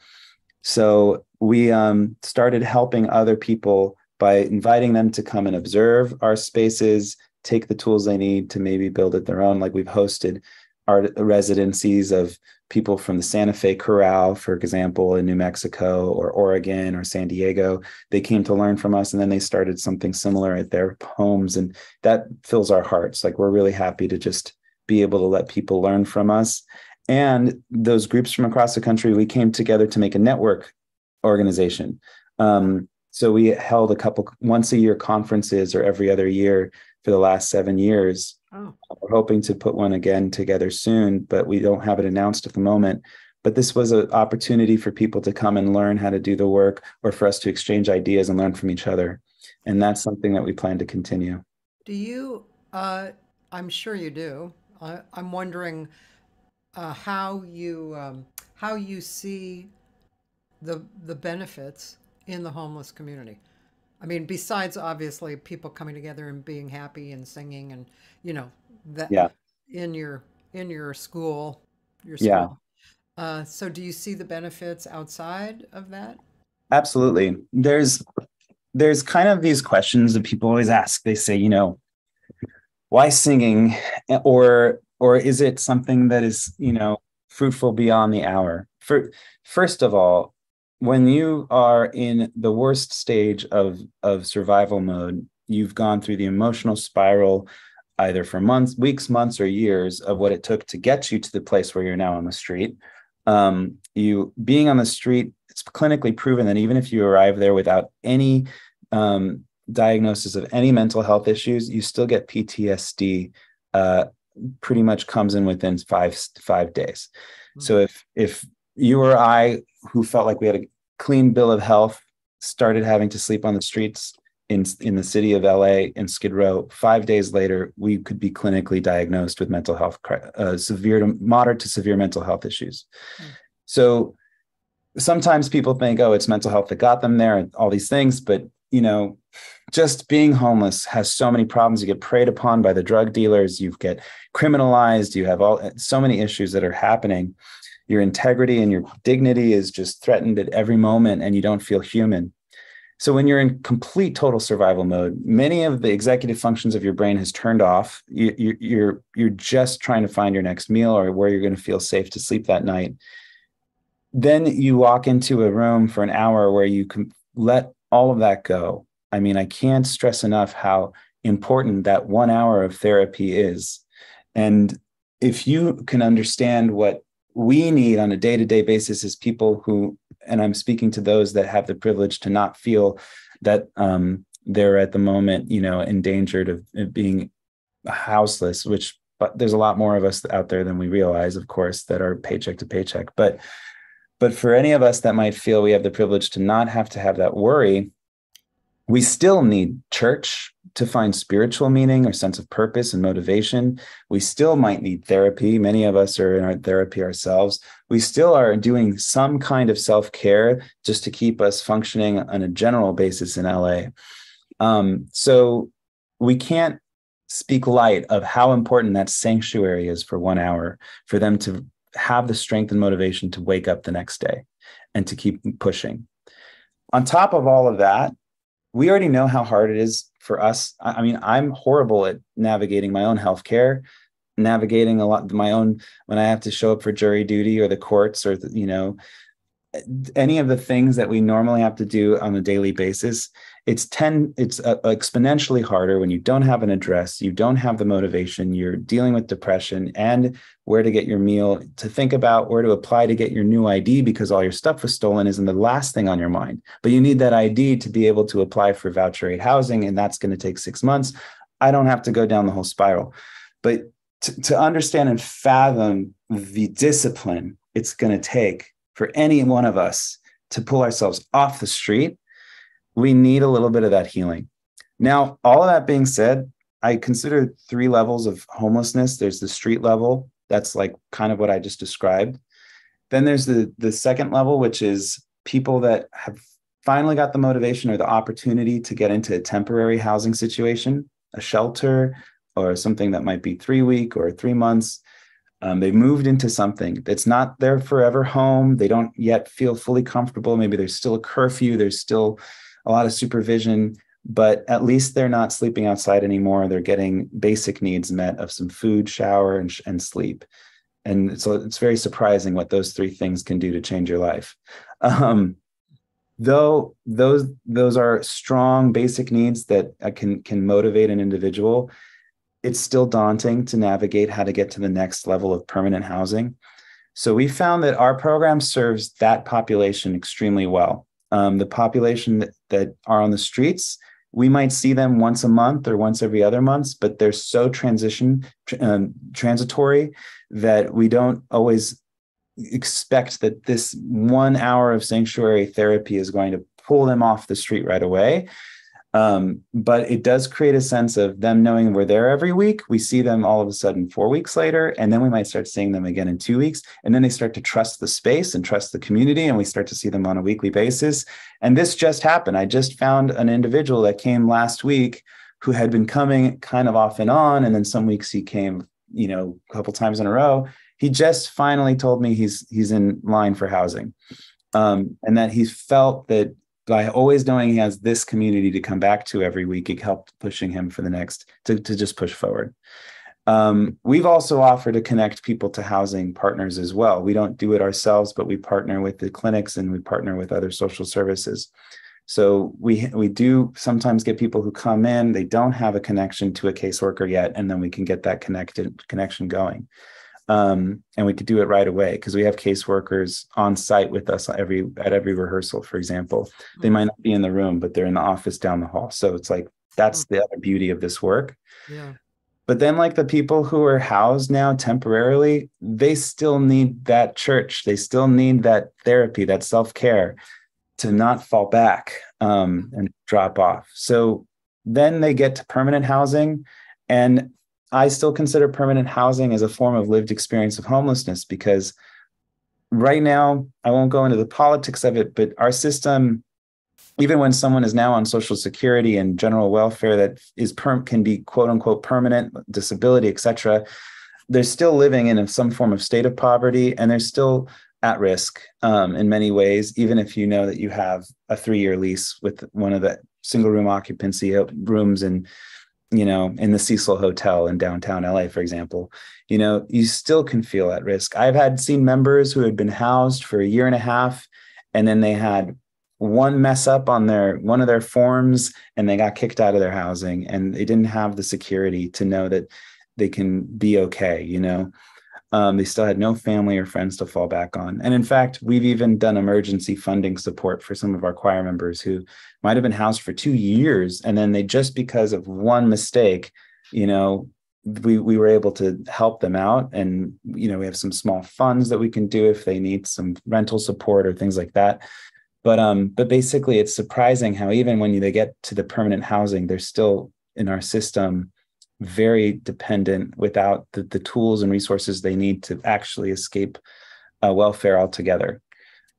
So we um, started helping other people by inviting them to come and observe our spaces, take the tools they need to maybe build it their own. Like we've hosted art residencies of people from the Santa Fe Corral, for example, in New Mexico or Oregon or San Diego. They came to learn from us and then they started something similar at their homes. And that fills our hearts. Like we're really happy to just be able to let people learn from us. And those groups from across the country, we came together to make a network organization. Um, so we held a couple once a year conferences or every other year for the last seven years. Oh. We're hoping to put one again together soon, but we don't have it announced at the moment. But this was an opportunity for people to come and learn how to do the work or for us to exchange ideas and learn from each other. And that's something that we plan to continue. Do you, uh, I'm sure you do. I, I'm wondering uh, how you um, how you see the the benefits in the homeless community. I mean, besides obviously people coming together and being happy and singing and you know that yeah. in your in your school, your school. Yeah. Uh, so, do you see the benefits outside of that? Absolutely. There's there's kind of these questions that people always ask. They say, you know, why singing, or or is it something that is you know fruitful beyond the hour? For first of all, when you are in the worst stage of of survival mode you've gone through the emotional spiral either for months weeks months or years of what it took to get you to the place where you're now on the street um, you being on the street it's clinically proven that even if you arrive there without any um, diagnosis of any mental health issues you still get ptsd uh, pretty much comes in within five five days mm-hmm. so if if you or I, who felt like we had a clean bill of health, started having to sleep on the streets in in the city of LA in Skid Row. Five days later, we could be clinically diagnosed with mental health, uh, severe to moderate to severe mental health issues. Mm. So sometimes people think, oh, it's mental health that got them there, and all these things, but you know, just being homeless has so many problems. You get preyed upon by the drug dealers. You get criminalized. You have all so many issues that are happening your integrity and your dignity is just threatened at every moment and you don't feel human so when you're in complete total survival mode many of the executive functions of your brain has turned off you, you, you're you're just trying to find your next meal or where you're going to feel safe to sleep that night then you walk into a room for an hour where you can let all of that go i mean i can't stress enough how important that one hour of therapy is. And if you can understand what we need on a day-to-day basis is people who and i'm speaking to those that have the privilege to not feel that um, they're at the moment you know endangered of, of being houseless which but there's a lot more of us out there than we realize of course that are paycheck to paycheck. But but for any of us that might feel we have the privilege to not have to have that worry we still need church to find spiritual meaning or sense of purpose and motivation. We still might need therapy. Many of us are in our therapy ourselves. We still are doing some kind of self care just to keep us functioning on a general basis in LA. Um, so we can't speak light of how important that sanctuary is for one hour for them to have the strength and motivation to wake up the next day and to keep pushing. On top of all of that, we already know how hard it is for us. I mean, I'm horrible at navigating my own healthcare, navigating a lot my own when I have to show up for jury duty or the courts or the, you know any of the things that we normally have to do on a daily basis it's 10 it's uh, exponentially harder when you don't have an address you don't have the motivation you're dealing with depression and where to get your meal to think about where to apply to get your new id because all your stuff was stolen isn't the last thing on your mind. But you need that id to be able to apply for voucher aid housing and that's going to take six months. I don't have to go down the whole spiral. But to, to understand and fathom the discipline it's going to take for any one of us to pull ourselves off the street, we need a little bit of that healing. Now, all of that being said, I consider three levels of homelessness. There's the street level, that's like kind of what I just described. Then there's the the second level, which is people that have finally got the motivation or the opportunity to get into a temporary housing situation, a shelter, or something that might be three week or three months. Um, they moved into something that's not their forever home. They don't yet feel fully comfortable. Maybe there's still a curfew. There's still a lot of supervision. but at least they're not sleeping outside anymore. They're getting basic needs met of some food, shower, and, and sleep. And so it's very surprising what those three things can do to change your life. Um, though those those are strong basic needs that uh, can can motivate an individual, it's still daunting to navigate how to get to the next level of permanent housing. So we found that our program serves that population extremely well. Um, the population that, that are on the streets, we might see them once a month or once every other month, but they're so transition um, transitory that we don't always expect that this one hour of sanctuary therapy is going to pull them off the street right away. Um, but it does create a sense of them knowing we're there every week. We see them all of a sudden four weeks later, and then we might start seeing them again in two weeks. And then they start to trust the space and trust the community, and we start to see them on a weekly basis. And this just happened. I just found an individual that came last week who had been coming kind of off and on. And then some weeks he came, you know, a couple times in a row. He just finally told me he's he's in line for housing. Um, and that he felt that by always knowing he has this community to come back to every week, it helped pushing him for the next to, to just push forward. Um, we've also offered to connect people to housing partners as well. We don't do it ourselves, but we partner with the clinics and we partner with other social services. So we we do sometimes get people who come in, they don't have a connection to a caseworker yet, and then we can get that connected connection going um, and we could do it right away because we have caseworkers on site with us every at every rehearsal for example. They might not be in the room but they're in the office down the hall. So it's like that's the other beauty of this work. Yeah. but then like the people who are housed now temporarily they still need that church. They still need that therapy that self-care to not fall back um, and drop off. So then they get to permanent housing and I still consider permanent housing as a form of lived experience of homelessness because right now, I won't go into the politics of it, but our system, even when someone is now on social security and general welfare that is perm can be quote unquote permanent disability, etc., they're still living in some form of state of poverty and they're still at risk um, in many ways, even if you know that you have a three-year lease with one of the single room occupancy rooms and you know, in the Cecil Hotel in downtown LA, for example, you know, you still can feel at risk. I've had seen members who had been housed for a year and a half, and then they had one mess up on their one of their forms and they got kicked out of their housing and they didn't have the security to know that they can be okay, you know. Um, they still had no family or friends to fall back on. And in fact, we've even done emergency funding support for some of our choir members who might have been housed for two years. And then they just because of one mistake, you know, we, we were able to help them out. And, you know, we have some small funds that we can do if they need some rental support or things like that. But um, but basically it's surprising how even when they get to the permanent housing, they're still in our system very dependent without the, the tools and resources they need to actually escape uh, welfare altogether.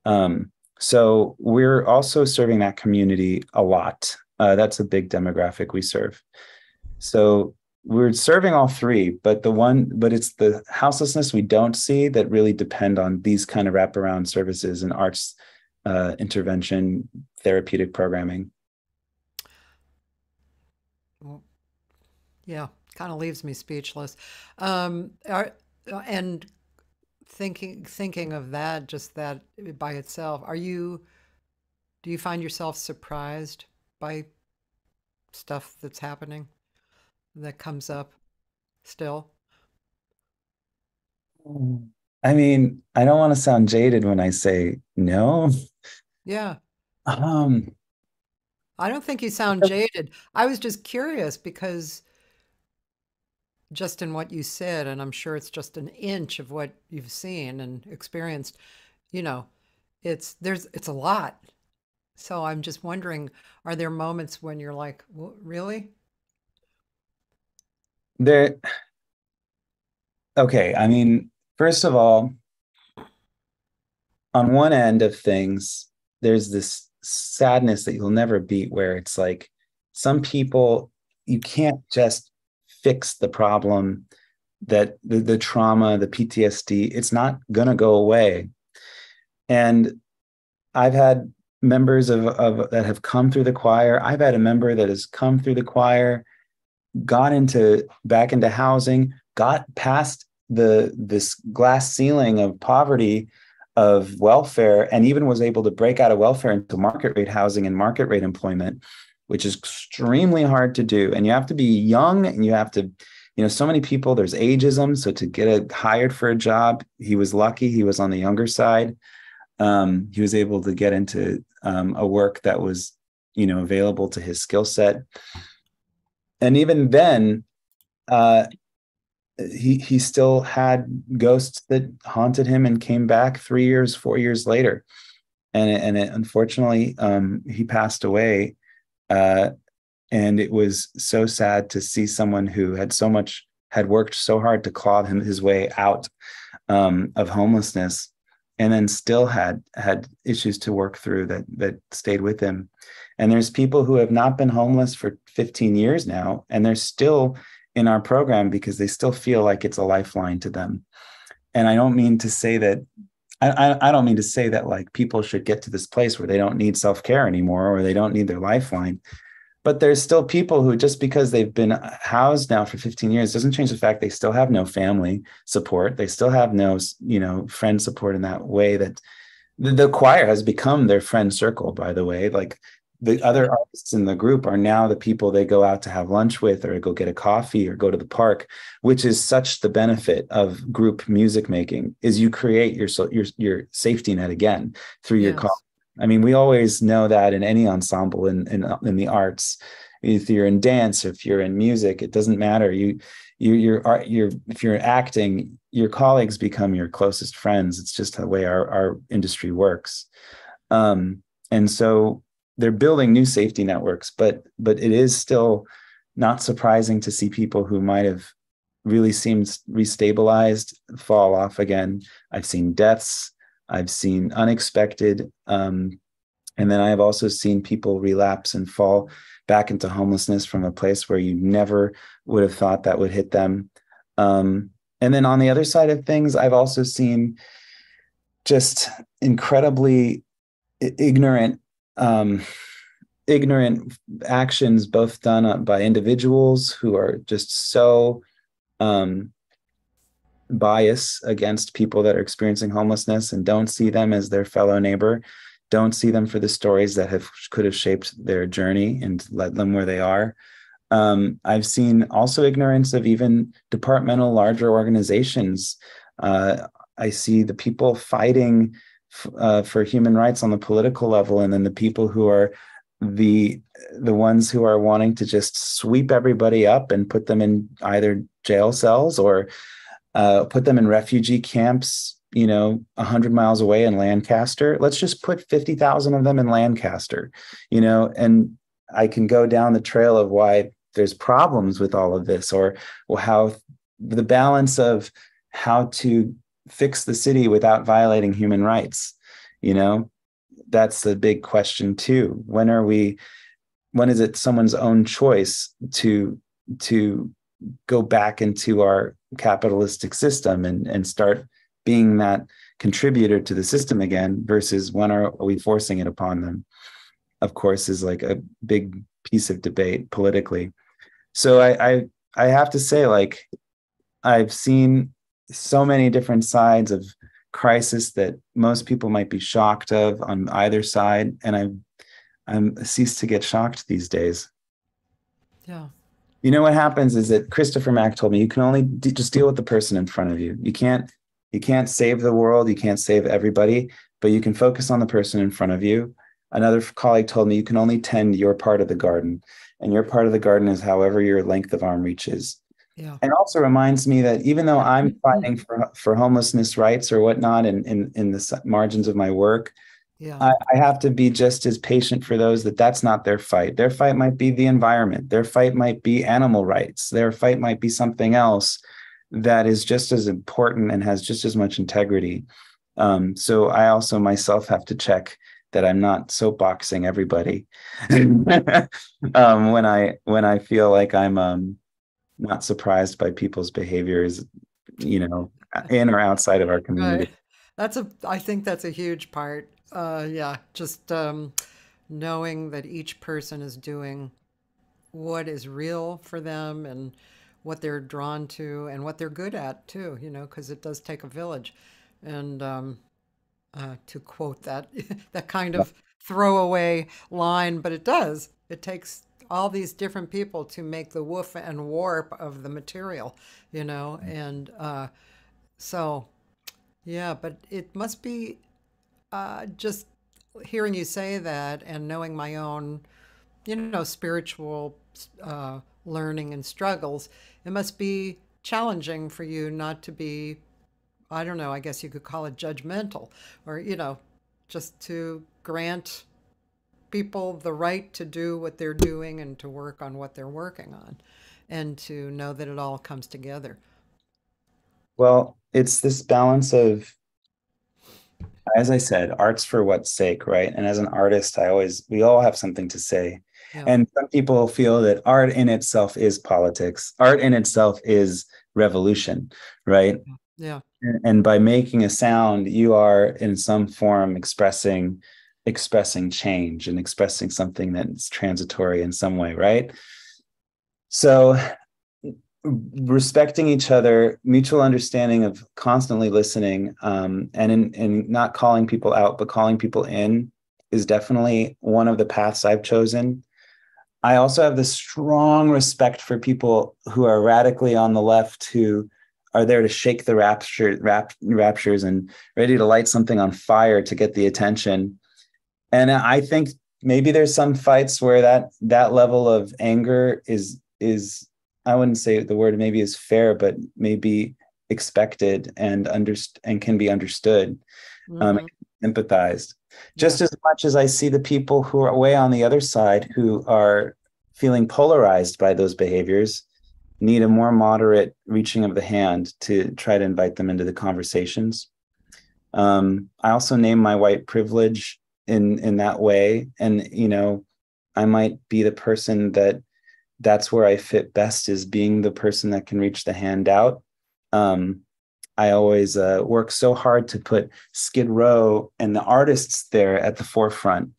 Um, so we're also serving that community a lot. Uh, that's a big demographic we serve. So we're serving all three, but the one, but it's the houselessness we don't see that really depend on these kind of wraparound services and arts uh, intervention, therapeutic programming. Yeah, kind of leaves me speechless. Um, are, and thinking thinking of that, just that by itself, are you? Do you find yourself surprised by stuff that's happening that comes up still? I mean, I don't want to sound jaded when I say no. Yeah. Um, I don't think you sound jaded. I was just curious because just in what you said, and I'm sure it's just an inch of what you've seen and experienced, you know, it's there's it's a lot. So I'm just wondering, are there moments when you're like, well, really? there, okay. I mean, first of all, on one end of things, there's this sadness that you'll never beat where it's like some people, you can't just fix the problem that the, the trauma the ptsd it's not going to go away and i've had members of, of that have come through the choir. I've had a member that has come through the choir, got into back into housing, got past the this glass ceiling of poverty of welfare and even was able to break out of welfare into market rate housing and market rate employment which is extremely hard to do. And you have to be young and you have to you know so many people there's ageism. So to get a, hired for a job he was lucky. He was on the younger side. Um, he was able to get into um, a work that was you know available to his skill set. And even then uh, he he still had ghosts that haunted him and came back three years four years later. And and it, unfortunately um, he passed away uh, and it was so sad to see someone who had so much had worked so hard to claw him his way out um, of homelessness and then still had had issues to work through that that stayed with him. And there's people who have not been homeless for 15 years now and they're still in our program because they still feel like it's a lifeline to them. And i don't mean to say that I, I don't mean to say that like people should get to this place where they don't need self-care anymore or they don't need their lifeline but there's still people who just because they've been uh, housed now for 15 years doesn't change the fact they still have no family support. They still have no you know friend support in that way that the, the choir has become their friend circle by the way. Like the other artists in the group are now the people they go out to have lunch with or go get a coffee or go to the park which is such the benefit of group music making is you create your your your safety net again through yes. your I mean, we always know that in any ensemble in, in in the arts, if you're in dance, if you're in music, it doesn't matter. You you you're you're if you're acting, your colleagues become your closest friends. It's just the way our our industry works. Um, and so they're building new safety networks, but but it is still not surprising to see people who might have really seemed restabilized fall off again. I've seen deaths. I've seen unexpected. Um, and then I have also seen people relapse and fall back into homelessness from a place where you never would have thought that would hit them. Um, and then on the other side of things, I've also seen just incredibly ignorant, um, ignorant actions, both done by individuals who are just so um, bias against people that are experiencing homelessness and don't see them as their fellow neighbor don't see them for the stories that have could have shaped their journey and led them where they are. Um, i've seen also ignorance of even departmental larger organizations. Uh, i see the people fighting uh, for human rights on the political level and then the people who are the the ones who are wanting to just sweep everybody up and put them in either jail cells or uh, put them in refugee camps, you know, 100 miles away in Lancaster. Let's just put 50,000 of them in Lancaster, you know, and I can go down the trail of why there's problems with all of this or, or how the balance of how to fix the city without violating human rights, you know, that's the big question too. When are we, when is it someone's own choice to, to go back into our capitalistic system and and start being that contributor to the system again versus when are we forcing it upon them? Of course is like a big piece of debate politically. So i i, I have to say like i've seen so many different sides of crisis that most people might be shocked of on either side and i i'm ceased to get shocked these days yeah you know what happens is that Christopher Mack told me you can only d- just deal with the person in front of you. You can't you can't save the world, you can't save everybody, but you can focus on the person in front of you. Another colleague told me you can only tend your part of the garden, and your part of the garden is however your length of arm reaches. Yeah. And also reminds me that even though I'm mm-hmm. fighting for for homelessness rights or whatnot in in, in the margins of my work, yeah. I, I, have to be just as patient for those that that's not their fight. Their fight might be the environment. Their fight might be animal rights. Their fight might be something else that is just as important and has just as much integrity. Um, so I also myself have to check that I'm not soapboxing everybody um, when I when I feel like I'm um, not surprised by people's behaviors, you know, in or outside of our community. Right. That's a. I think that's a huge part uh, yeah, just um, knowing that each person is doing what is real for them and what they're drawn to and what they're good at too. You know, because it does take a village, and um, uh, to quote that that kind of throwaway line, but it does. It takes all these different people to make the woof and warp of the material, you know, and uh, so yeah, but it must be uh, just hearing you say that and knowing my own, you know, spiritual uh, learning and struggles, it must be challenging for you not to be, I don't know, I guess you could call it judgmental or, you know, just to grant people the right to do what they're doing and to work on what they're working on and to know that it all comes together. Well, it's this balance of as I said, art's for what's sake, right? And as an artist, I always, we all have something to say. Yeah. And some people feel that art in itself is politics, art in itself is revolution, right? Yeah. And, and by making a sound, you are in some form expressing expressing change and expressing something that's transitory in some way, right? So respecting each other, mutual understanding of constantly listening, um, and in, in not calling people out, but calling people in is definitely one of the paths I've chosen. I also have this strong respect for people who are radically on the left who are there to shake the rapture, rap, raptures and ready to light something on fire to get the attention. And I think maybe there's some fights where that that level of anger is is I wouldn't say the word maybe is fair, but maybe expected and underst- and can be understood, um, mm-hmm. um, empathized. Just yeah. as much as I see the people who are way on the other side who are feeling polarized by those behaviors, need a more moderate reaching of the hand to try to invite them into the conversations. Um, I also name my white privilege in in that way, and you know, I might be the person that that's where I fit best is being the person that can reach the hand out. Um, I always uh, work so hard to put Skid Row and the artists there at the forefront.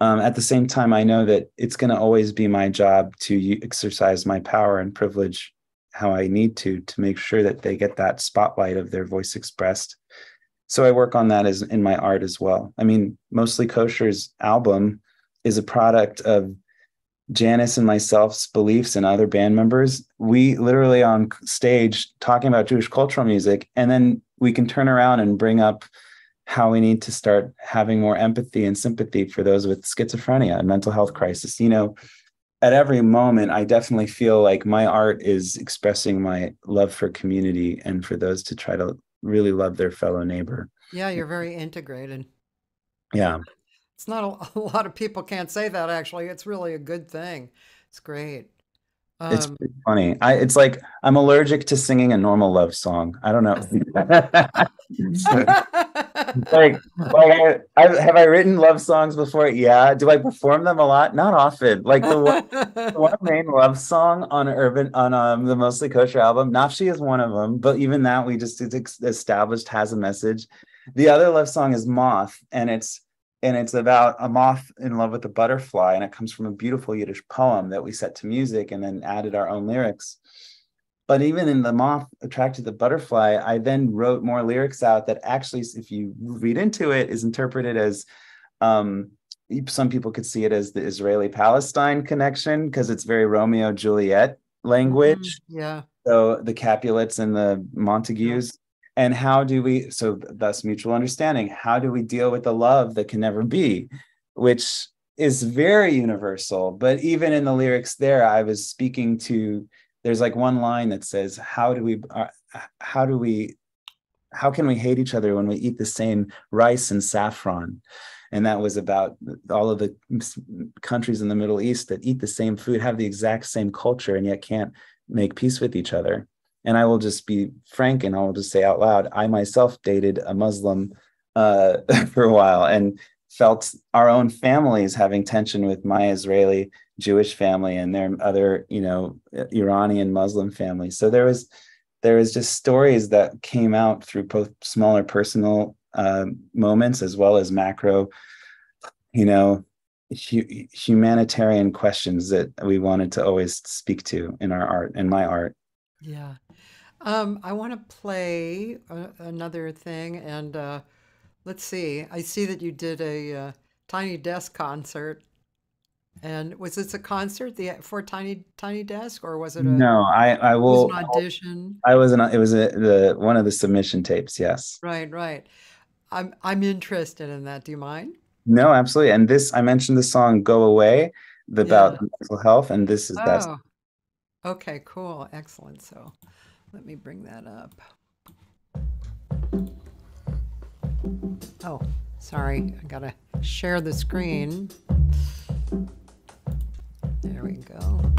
Um, at the same time, I know that it's going to always be my job to exercise my power and privilege how I need to to make sure that they get that spotlight of their voice expressed. So I work on that as in my art as well. I mean, mostly kosher's album is a product of Janice and myself's beliefs and other band members, we literally on stage talking about Jewish cultural music, and then we can turn around and bring up how we need to start having more empathy and sympathy for those with schizophrenia and mental health crisis. You know, at every moment, I definitely feel like my art is expressing my love for community and for those to try to really love their fellow neighbor. Yeah, you're very integrated. Yeah. It's not a, a, lot of people can't say that actually. It's really a good thing. It's great. Um, it's funny. I it's like I'm allergic to singing a normal love song. I don't know. like, like I, I, have I written love songs before? Yeah. Do I perform them a lot? Not often. Like the one, the one main love song on urban on um the mostly kosher album. Nafshi is one of them, but even that we just established has a message. The other love song is Moth, and it's and it's about a moth in love with a butterfly and it comes from a beautiful yiddish poem that we set to music and then added our own lyrics. But even in the moth attracted the butterfly i then wrote more lyrics out that actually if you read into it is interpreted as um, some people could see it as the israeli palestine connection because it's very romeo juliet language. Mm, yeah. So the capulets and the montagues and how do we so thus mutual understanding. How do we deal with the love that can never be? Which is very universal but even in the lyrics there i was speaking to there's like one line that says how do we uh, how do we how can we hate each other when we eat the same rice and saffron? And that was about all of the countries in the middle east that eat the same food have the exact same culture and yet can't make peace with each other and I will just be frank and I will just say out loud, I myself dated a Muslim uh, for a while and felt our own families having tension with my Israeli Jewish family and their other, you know, Iranian Muslim families. So there was there was just stories that came out through both smaller personal uh, moments as well as macro, you know, hu- humanitarian questions that we wanted to always speak to in our art, in my art. Yeah. Um, I want to play a, another thing, and uh, let's see. I see that you did a uh, Tiny Desk concert, and was this a concert the for Tiny Tiny Desk, or was it a No, I I will. an audition? I was an. It was a, the one of the submission tapes. Yes. Right, right. I'm I'm interested in that. Do you mind? No, absolutely. And this, I mentioned the song "Go Away" the- about Yeah. mental health, and this is Oh, okay, cool, excellent. So, let me bring that up. Oh, sorry, I gotta share the screen. There we go.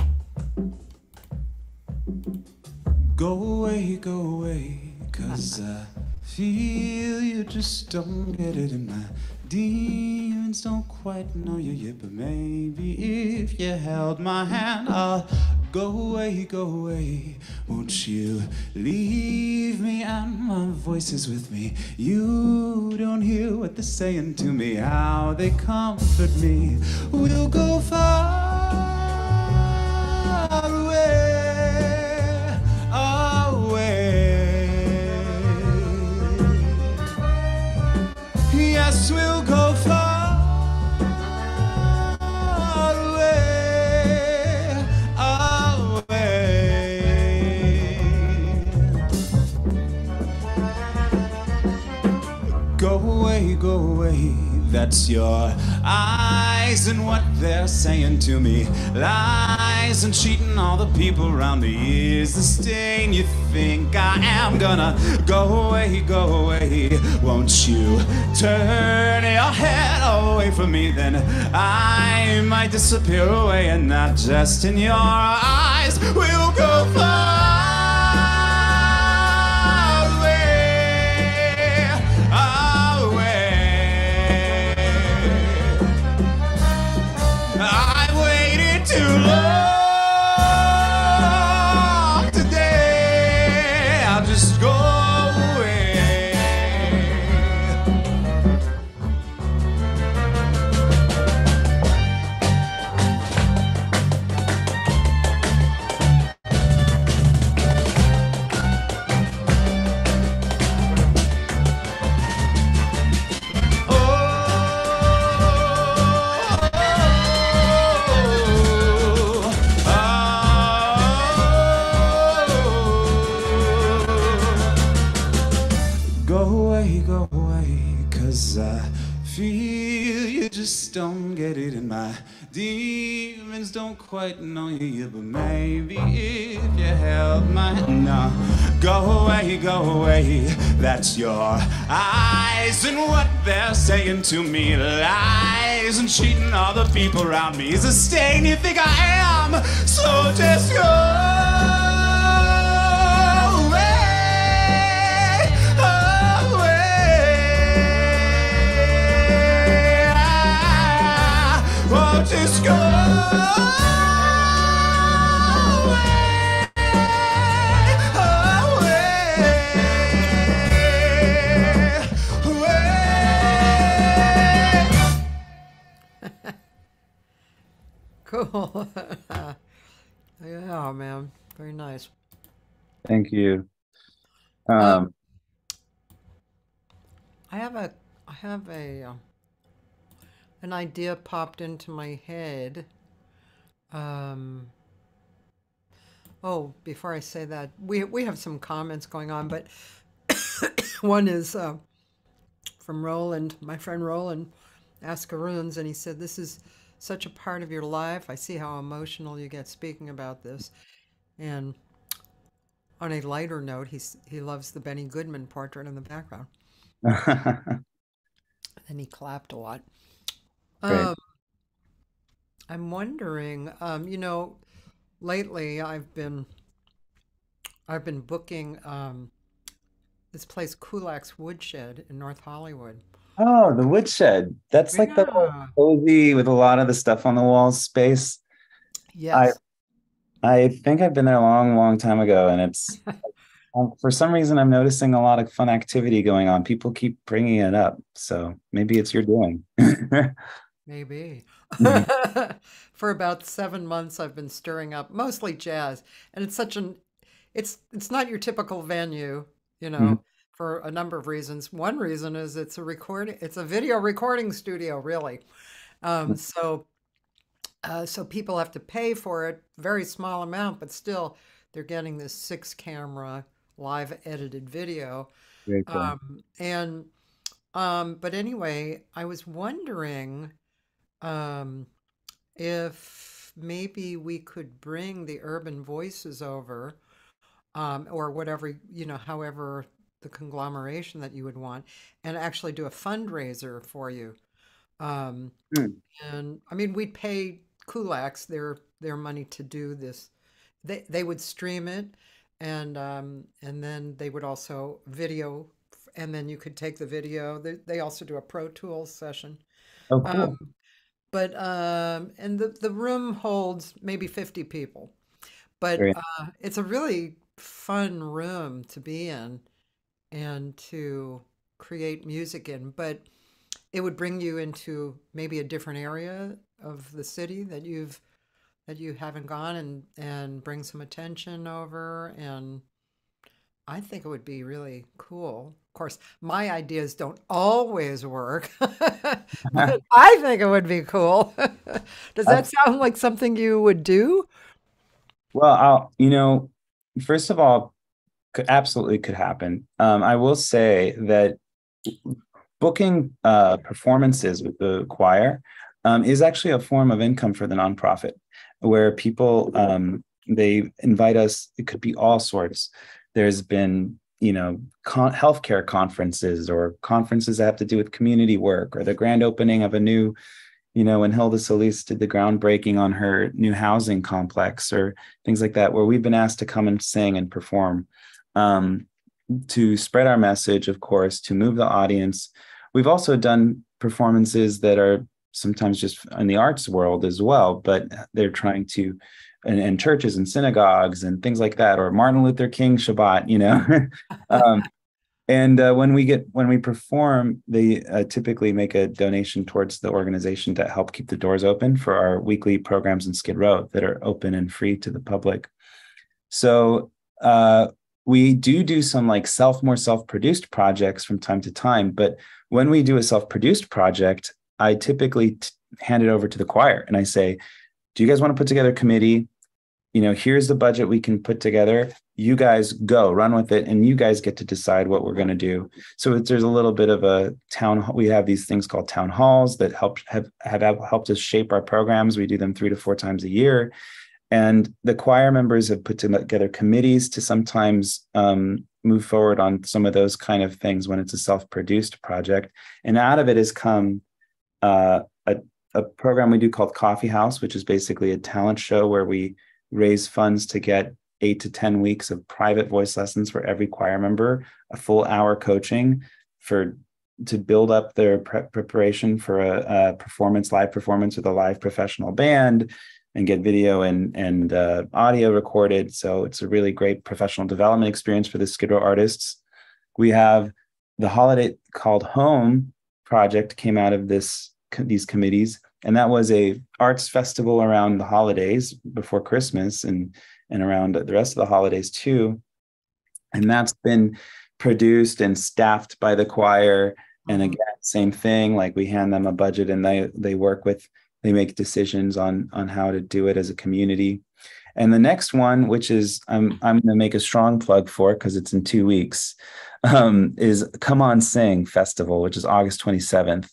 Go away, go away, cause I feel you just don't get it in my demons don't quite know you yet, but maybe if you held my hand, I'll go away, go away. Won't you leave me and my voice is with me? You don't hear what they're saying to me, how they comfort me. We'll go far Go away. That's your eyes and what they're saying to me. Lies and cheating all the people around me is the stain you think I am gonna go away, go away. Won't you turn your head away from me? Then I might disappear away and not just in your eyes. We'll go far don't get it, and my demons don't quite know you yet. But maybe if you held my no, go away, go away. That's your eyes and what they're saying to me. Lies and cheating all the people around me is a stain you think I am. So just go Thank you. Um, I have a, I have a, uh, an idea popped into my head. Um, oh, before I say that, we we have some comments going on, but one is uh, from Roland, my friend Roland Ascaroons, and he said, "This is such a part of your life. I see how emotional you get speaking about this." And on a lighter note, he's he loves the Benny Goodman portrait in the background. And he clapped a lot. Um, I'm wondering, um, you know, lately I've been I've been booking um, this place Kulak's Woodshed in North Hollywood. oh, the woodshed. That's like the Yeah. cozy with a lot of the stuff on the walls space. Yes. I think I've been there a long, long time ago, and it's Um, for some reason, I'm noticing a lot of fun activity going on. People keep bringing it up, so maybe it's your doing. Maybe. Mm-hmm. For about seven months, I've been stirring up mostly jazz, and it's such an it's it's not your typical venue, you know, Mhm. for a number of reasons. One reason is it's a recording, it's a video recording studio, really. Um, so uh, so people have to pay for it, very small amount, but still they're getting this six camera live edited video. Um, and um, but anyway, I was wondering um, if maybe we could bring the urban voices over, um, or whatever, you know, however the conglomeration that you would want, and actually do a fundraiser for you. Um, Hmm. and I mean, we'd pay Kulaks their their money to do this. They they would stream it, and um, and then they would also video, and then you could take the video. They they also do a Pro Tools session. oh, cool. Um, but um, and the the room holds maybe 50 people, but uh, it's a really fun room to be in and to create music in. But it would bring you into maybe a different area of the city that you've that you haven't gone and and bring some attention over and I think it would be really cool. Of course, my ideas don't always work, but I think it would be cool. Does that sound like something you would do? Well, I'll, you know, first of all, could absolutely could happen. Um, I will say that booking uh, performances with the choir um, is actually a form of income for the nonprofit, where people um, they invite us. It could be all sorts. There's been you know con- healthcare conferences or conferences that have to do with community work or the grand opening of a new you know, when Hilda Solis did the groundbreaking on her new housing complex or things like that, where we've been asked to come and sing and perform um, to spread our message, of course, to move the audience. We've also done performances that are sometimes just in the arts world as well, but they're trying to, and, and churches and synagogues and things like that, or Martin Luther King Shabbat, you know. um, and uh, when we get when we perform they uh, typically make a donation towards the organization to help keep the doors open for our weekly programs in skid row that are open and free to the public so uh, we do do some like self more self-produced projects from time to time but when we do a self-produced project i typically t- hand it over to the choir and i say do you guys want to put together a committee? You know here's the budget we can put together. You guys go run with it and you guys get to decide what we're going to do. So there's a little bit of a town we have these things called town halls that help have, have helped us shape our programs. We do them three to four times a year and the choir members have put together committees to sometimes um, move forward on some of those kind of things when it's a self-produced project. And out of it has come uh, a, a program we do called coffee house which is basically a talent show where we raise funds to get eight to 10 weeks of private voice lessons for every choir member, a full hour coaching for to build up their pre- preparation for a, a, performance, live performance with a live professional band and get video and, and uh, audio recorded. So it's a really great professional development experience for the Skid Row artists. We have the holiday called Home project came out of this these committees and that was a arts festival around the holidays before christmas and and around the rest of the holidays too and that's been produced and staffed by the choir and Mhm. again same thing like we hand them a budget and they they work with they make decisions on on how to do it as a community and the next one which is i'm i'm going to make a strong plug for because it's in two weeks um, is come on sing festival which is august 27th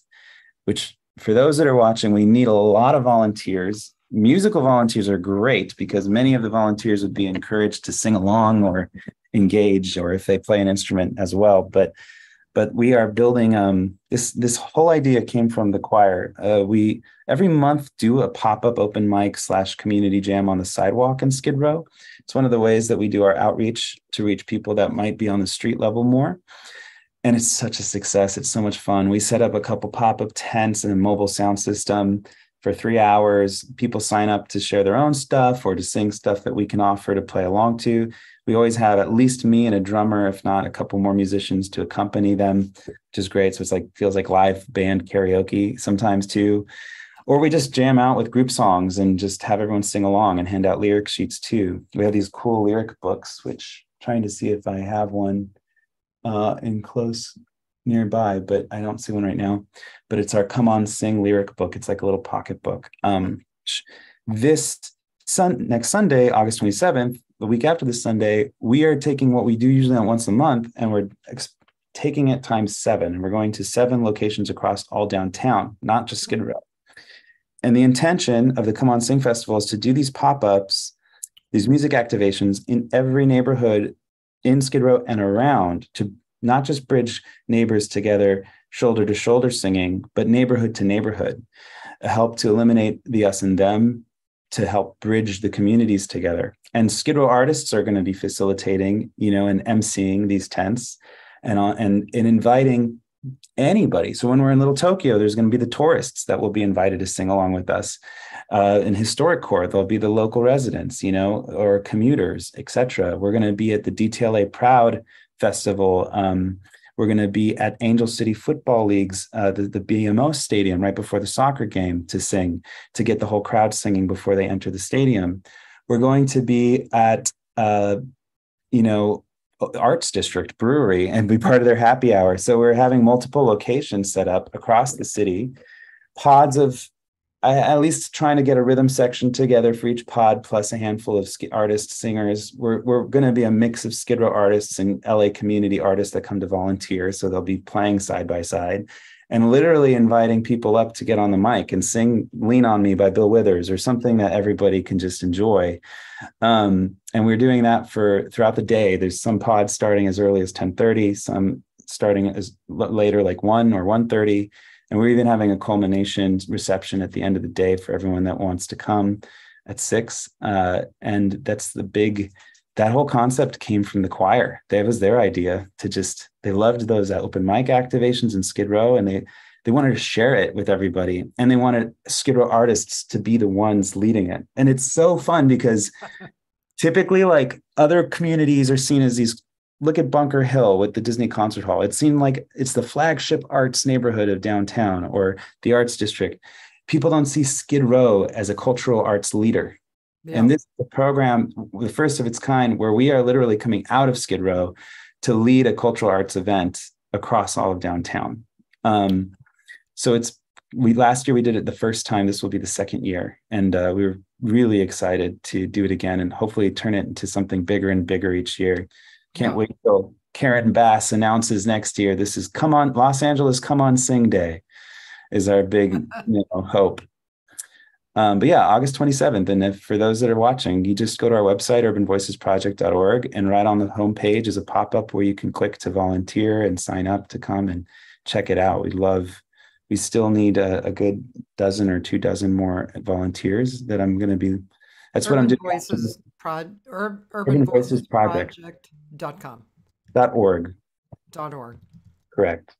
which for those that are watching, we need a lot of volunteers. Musical volunteers are great because many of the volunteers would be encouraged to sing along or engage, or if they play an instrument as well. But but we are building um, this this whole idea came from the choir. Uh, we every month do a pop up open mic slash community jam on the sidewalk in Skid Row. It's one of the ways that we do our outreach to reach people that might be on the street level more and it's such a success. It's so much fun. We set up a couple pop up tents and a mobile sound system for three hours. People sign up to share their own stuff or to sing stuff that we can offer to play along to. We always have at least me and a drummer, if not a couple more musicians to accompany them, which is great. So it's like feels like live band karaoke sometimes too. Or we just jam out with group songs and just have everyone sing along and hand out lyric sheets too. We have these cool lyric books, which I'm trying to see if I have one uh, in close nearby, but I don't see one right now. But it's our Come On Sing lyric book. It's like a little pocket book. Um, this sun next Sunday, August 27th, the week after this Sunday, we are taking what we do usually on once a month and we're ex- taking it times seven. And we're going to seven locations across all downtown, not just Skid Row. And the intention of the Come On Sing Festival is to do these pop ups, these music activations in every neighborhood in Skid Row and around to not just bridge neighbors together, shoulder to shoulder singing, but neighborhood to neighborhood, help to eliminate the us and them, to help bridge the communities together. And Skid Row artists are going to be facilitating, you know, and emceeing these tents and, and, and inviting anybody. So when we're in Little Tokyo, there's going to be the tourists that will be invited to sing along with us. Uh, in historic core, there'll be the local residents, you know, or commuters, etc. We're going to be at the DTLA Proud Festival. Um, we're going to be at Angel City Football League's uh, the, the BMO Stadium right before the soccer game to sing to get the whole crowd singing before they enter the stadium. We're going to be at uh, you know Arts District Brewery and be part of their happy hour. So we're having multiple locations set up across the city, pods of at least trying to get a rhythm section together for each pod, plus a handful of artists, singers. We're we're going to be a mix of Skid Row artists and LA community artists that come to volunteer. So they'll be playing side by side, and literally inviting people up to get on the mic and sing "Lean on Me" by Bill Withers or something that everybody can just enjoy. Um, and we're doing that for throughout the day. There's some pods starting as early as 10:30, some starting as later, like one or 1:30 and we're even having a culmination reception at the end of the day for everyone that wants to come at six. Uh, and that's the big, that whole concept came from the choir. That was their idea to just, they loved those uh, open mic activations in Skid Row and they, they wanted to share it with everybody and they wanted Skid Row artists to be the ones leading it. And it's so fun because typically like other communities are seen as these look at Bunker Hill with the Disney Concert Hall. It seemed like it's the flagship arts neighborhood of downtown or the arts district. People don't see Skid Row as a cultural arts leader. Yeah. And this is a program, the first of its kind, where we are literally coming out of Skid Row to lead a cultural arts event across all of downtown. Um, so it's we last year we did it the first time. This will be the second year, and uh, we were really excited to do it again and hopefully turn it into something bigger and bigger each year. Can't wait till Karen Bass announces next year. This is come on Los Angeles, come on sing day, is our big you know hope. Um, but yeah, August 27th. And if for those that are watching, you just go to our website, urbanvoicesproject.org, and right on the homepage is a pop-up where you can click to volunteer and sign up to come and check it out. We love, we still need a, a good dozen or two dozen more volunteers that I'm going to be that's Urban what I'm doing. Voices Prod, Ur, Urban, Urban Voices, Voices Project. Project. Dot com. Dot org. Dot org. Correct.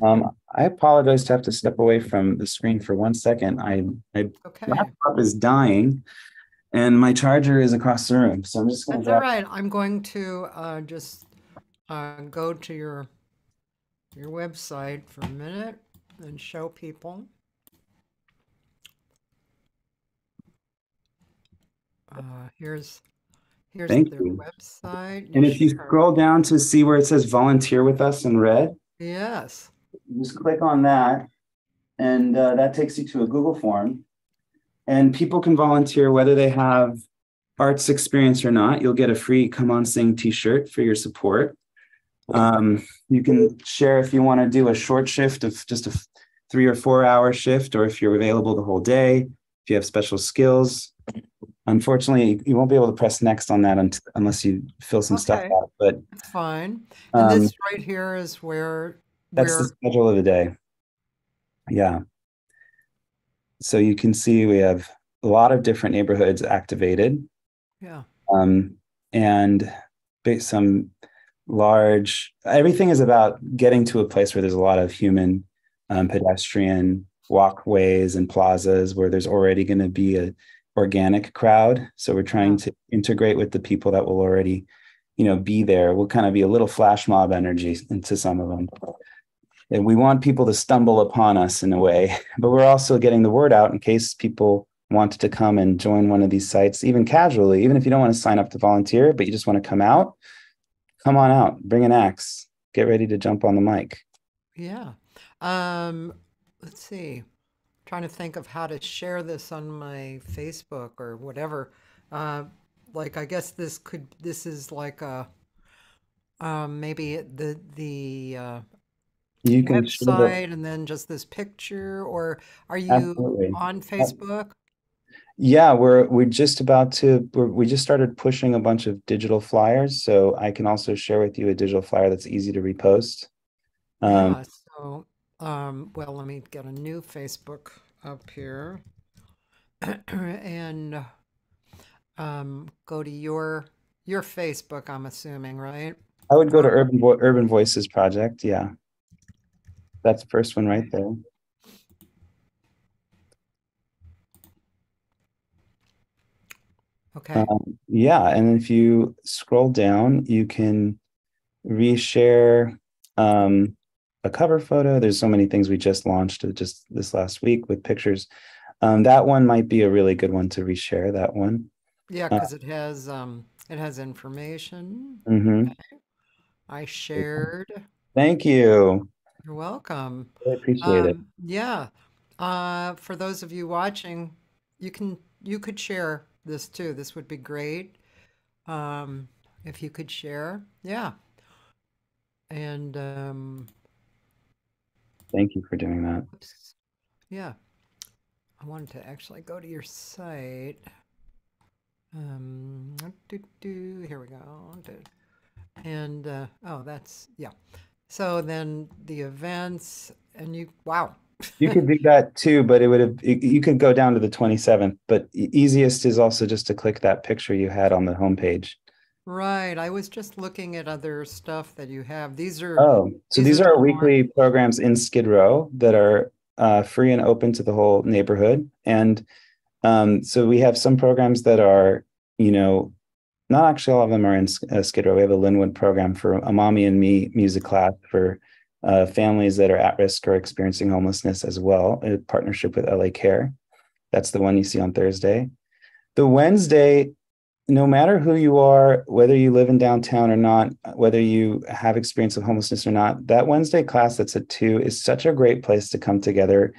Um, I apologize to have to step away from the screen for one second. I my okay. laptop is dying, and my charger is across the room. So I'm just going to. That's all right. I'm going to uh, just uh, go to your your website for a minute and show people. Uh, here's here's Thank their you. website. And if you scroll down to see where it says volunteer with us in red, yes, just click on that, and uh, that takes you to a Google form. And people can volunteer whether they have arts experience or not. You'll get a free Come On Sing T-shirt for your support. Um, you can share if you want to do a short shift of just a three or four hour shift, or if you're available the whole day. If you have special skills, Unfortunately, you won't be able to press next on that unless you fill some okay. stuff out. But it's fine. And um, this right here is where that's the schedule of the day. Yeah. So you can see we have a lot of different neighborhoods activated. Yeah. Um, and some large. Everything is about getting to a place where there's a lot of human, um, pedestrian walkways and plazas where there's already going to be a organic crowd. So we're trying to integrate with the people that will already, you know, be there. We'll kind of be a little flash mob energy into some of them. And we want people to stumble upon us in a way, but we're also getting the word out in case people want to come and join one of these sites, even casually, even if you don't want to sign up to volunteer, but you just want to come out, come on out, bring an axe, get ready to jump on the mic. Yeah. Um, let's see. Trying to think of how to share this on my Facebook or whatever. Uh, like I guess this could this is like a um, maybe the the uh, You can website and then just this picture, or are you Absolutely. on Facebook? Yeah, we're we're just about to we're, we just started pushing a bunch of digital flyers, so I can also share with you a digital flyer that's easy to repost. Um, Yeah, so, um, well, let me get a new Facebook up here and um, go to your your Facebook, I'm assuming, right? I would go to Urban Vo Urban Voices Project. Yeah, that's the first one right there. Okay. Um, yeah, and if you scroll down, you can reshare um, a cover photo. There's so many things we just launched uh, just this last week with pictures. Um, that one might be a really good one to reshare. That one. Yeah, uh, because it has um it has information. hmm I shared. Thank you. You're welcome. I appreciate it. Um, yeah. Uh, for those of you watching, you can you could share this too. This would be great. Um, if you could share. Yeah. And um, Thank you for doing that. oops. yeah. I wanted to actually go to your site. Um, do, do, here we go. And uh, oh, that's yeah. So then the events and you wow. You could do that too, but it would have, you could go down to the 27th, but easiest is also just to click that picture you had on the homepage. Right. I was just looking at other stuff that you have. These are Oh, so These these are are our weekly programs in Skid Row that are uh, free and open to the whole neighborhood. And um, so we have some programs that are, you know, not actually all of them are in uh, Skid Row. We have a Lynwood program for a mommy and me music class for uh, families that are at risk or experiencing homelessness as well, in partnership with LA Care. That's the one you see on Thursday. The Wednesday, no matter who you are, whether you live in downtown or not, whether you have experience of homelessness or not, that Wednesday class that's at two is such a great place to come together.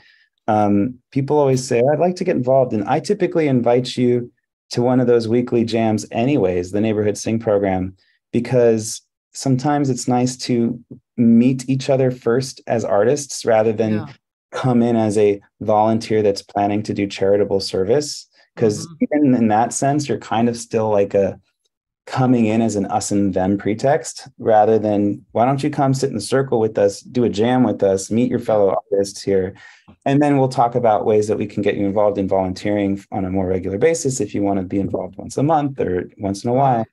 Um, people always say, I'd like to get involved. And I typically invite you to one of those weekly jams, anyways, the neighborhood sing program, because sometimes it's nice to meet each other first as artists rather than Yeah. come in as a volunteer that's planning to do charitable service because Mhm. even in that sense you're kind of still like a coming in as an us and them pretext rather than why don't you come sit in the circle with us do a jam with us meet your fellow artists here and then we'll talk about ways that we can get you involved in volunteering on a more regular basis if you want to be involved once a month or once in a while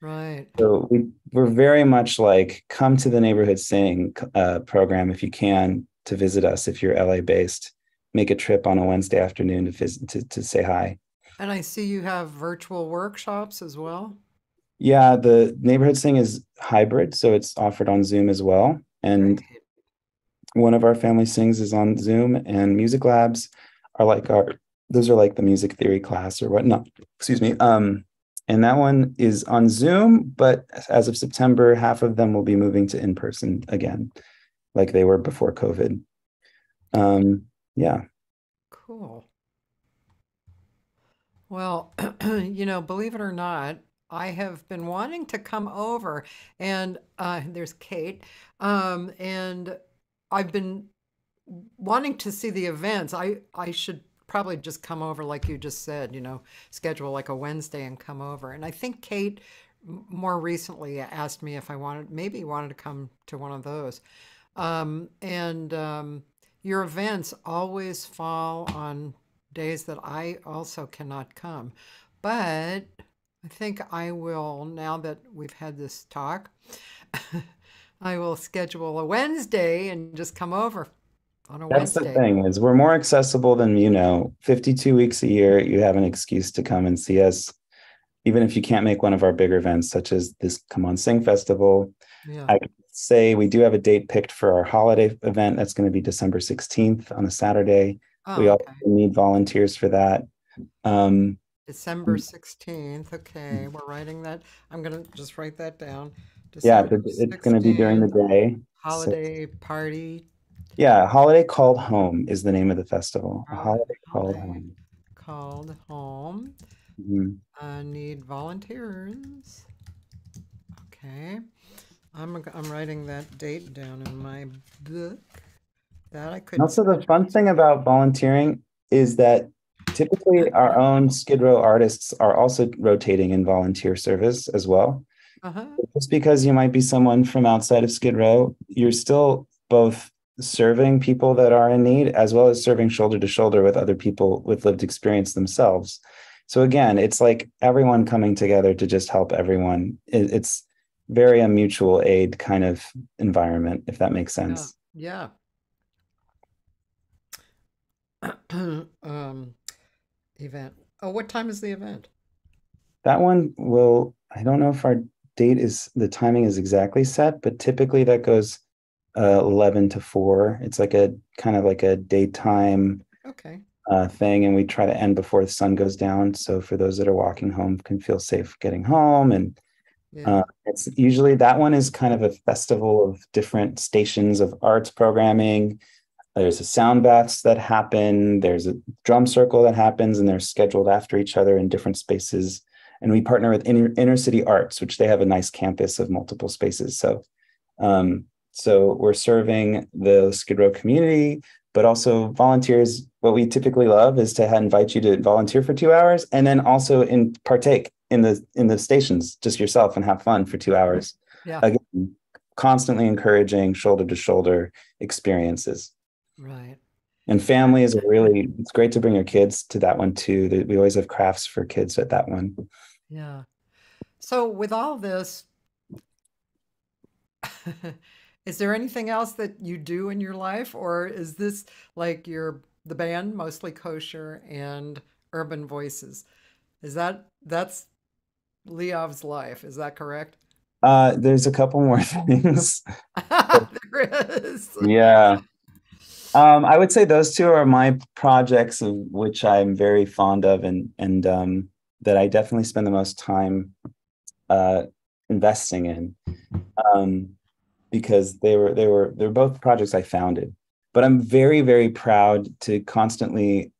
right. so we we're very much like come to the neighborhood sing uh, program if you can to visit us if you're LA based. Make a trip on a Wednesday afternoon to visit to, to say hi. And I see you have virtual workshops as well. Yeah, the neighborhood sing is hybrid, so it's offered on Zoom as well. And Great. One of our family sings is on Zoom, and music labs are like our those are like the music theory class or whatnot. Excuse me. Um, and that one is on Zoom, but as of September, half of them will be moving to in person again, like they were before COVID. Um, yeah. Cool. Well, you know, believe it or not, I have been wanting to come over, and uh, there's Kate, um, and I've been wanting to see the events. I I should probably just come over, like you just said, you know, schedule like a Wednesday and come over. And I think Kate more recently asked me if I wanted, maybe wanted to come to one of those. Um, and um, your events always fall on days that I also cannot come. But I think I will, now that we've had this talk, I will schedule a Wednesday and just come over. on a That's Wednesday. the thing is we're more accessible than you know. 52 weeks a year, you have an excuse to come and see us. Even if you can't make one of our bigger events, such as this Come On Sing Festival, Yeah. I say we do have a date picked for our holiday event. That's going to be December 16th on a Saturday. Oh, we okay. also need volunteers for that. Um, December 16th. Okay, we're writing that. I'm going to just write that down. Yeah, December it's, it's going to be during the day. Holiday party Yeah, Holiday Called Home is the name of the festival. Holiday Holiday Called Home. called home. Mhm. I need volunteers. Okay. I'm, I'm writing that date down in my book. That I could. Also, the fun thing about volunteering is that typically our own Skid Row artists are also rotating in volunteer service as well. Uh-huh. Just because you might be someone from outside of Skid Row, you're still both serving people that are in need as well as serving shoulder to shoulder with other people with lived experience themselves. So again, it's like everyone coming together to just help everyone. It's very a mutual aid kind of environment, if that makes sense. Yeah. um, event. Oh, what time is the event? That one will, I don't know if our date is, the timing is exactly set, but typically that goes uh, 11 to 4. It's like a kind of like a daytime Okay. uh, thing, and we try to end before the sun goes down. So for those that are walking home, can feel safe getting home. And Yeah. uh, it's usually that one is kind of a festival of different stations of arts programming. There's a sound baths that happen. There's a drum circle that happens, and they're scheduled after each other in different spaces. And we partner with inner, inner city arts, which they have a nice campus of multiple spaces. So, um, so we're serving the Skid Row community, but also volunteers. What we typically love is to invite you to volunteer for two hours, and then also in partake in the in the stations just yourself and have fun for two hours. Yeah. Again, constantly encouraging shoulder to shoulder experiences. Right. And family is a really it's great to bring your kids to that one too. That we always have crafts for kids at that one. Yeah. So with all this, is there anything else that you do in your life, or is this like your the band mostly kosher and urban voices? Is that that's Leeav's life? Is that correct? Uh, there's a couple more things. there is. yeah. Um, I would say those two are my projects which I'm very fond of and and um, that I definitely spend the most time uh, investing in um, because they were they were they're both projects I founded. But I'm very very proud to constantly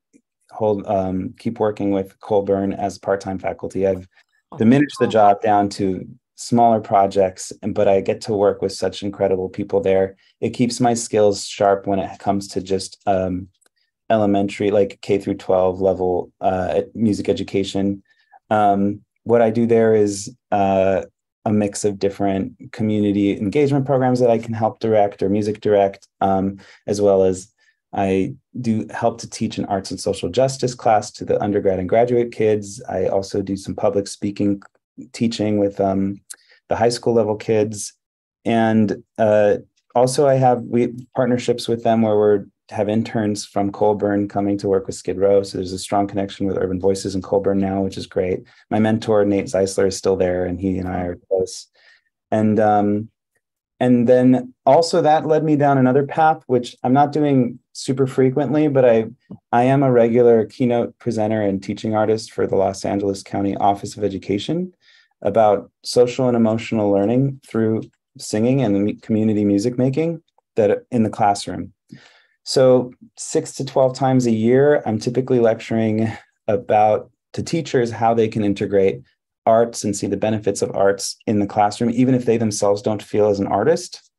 hold um, keep working with Colburn as part-time faculty. I've diminished the job down to smaller projects but i get to work with such incredible people there. It keeps my skills sharp when it comes to just um, elementary like k through 12 level uh, music education. Um, what i do there is uh, a mix of different community engagement programs that i can help direct or music direct um, as well as i do help to teach an arts and social justice class to the undergrad and graduate kids. I also do some public speaking teaching with um, the high school level kids. And uh, also i have we partnerships with them where we're have interns from colburn coming to work with skid row. So there's a strong connection with urban voices in colburn now which is great. My mentor nate zeisler is still there and he and i are close. And um, and then also that led me down another path which i'm not doing super frequently but i i am a regular keynote presenter and teaching artist for the los angeles county office of education about social and emotional learning through singing and community music making that in the classroom. So 6 to 12 times a year I'm typically lecturing about to teachers how they can integrate arts and see the benefits of arts in the classroom even if they themselves don't feel as an artist.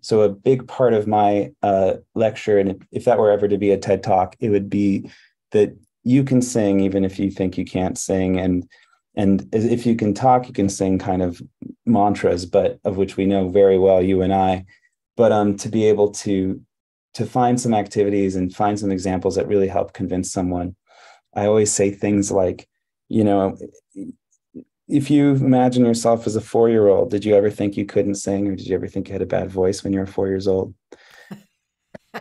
So a big part of my uh, lecture and if that were ever to be a TED talk it would be that you can sing even if you think you can't sing and and if you can talk you can sing kind of mantras but of which we know very well you and i. But um to be able to to find some activities and find some examples that really help convince someone i always say things like you know if you imagine yourself as a four year old did you ever think you couldn't sing or did you ever think you had a bad voice when you were four years old?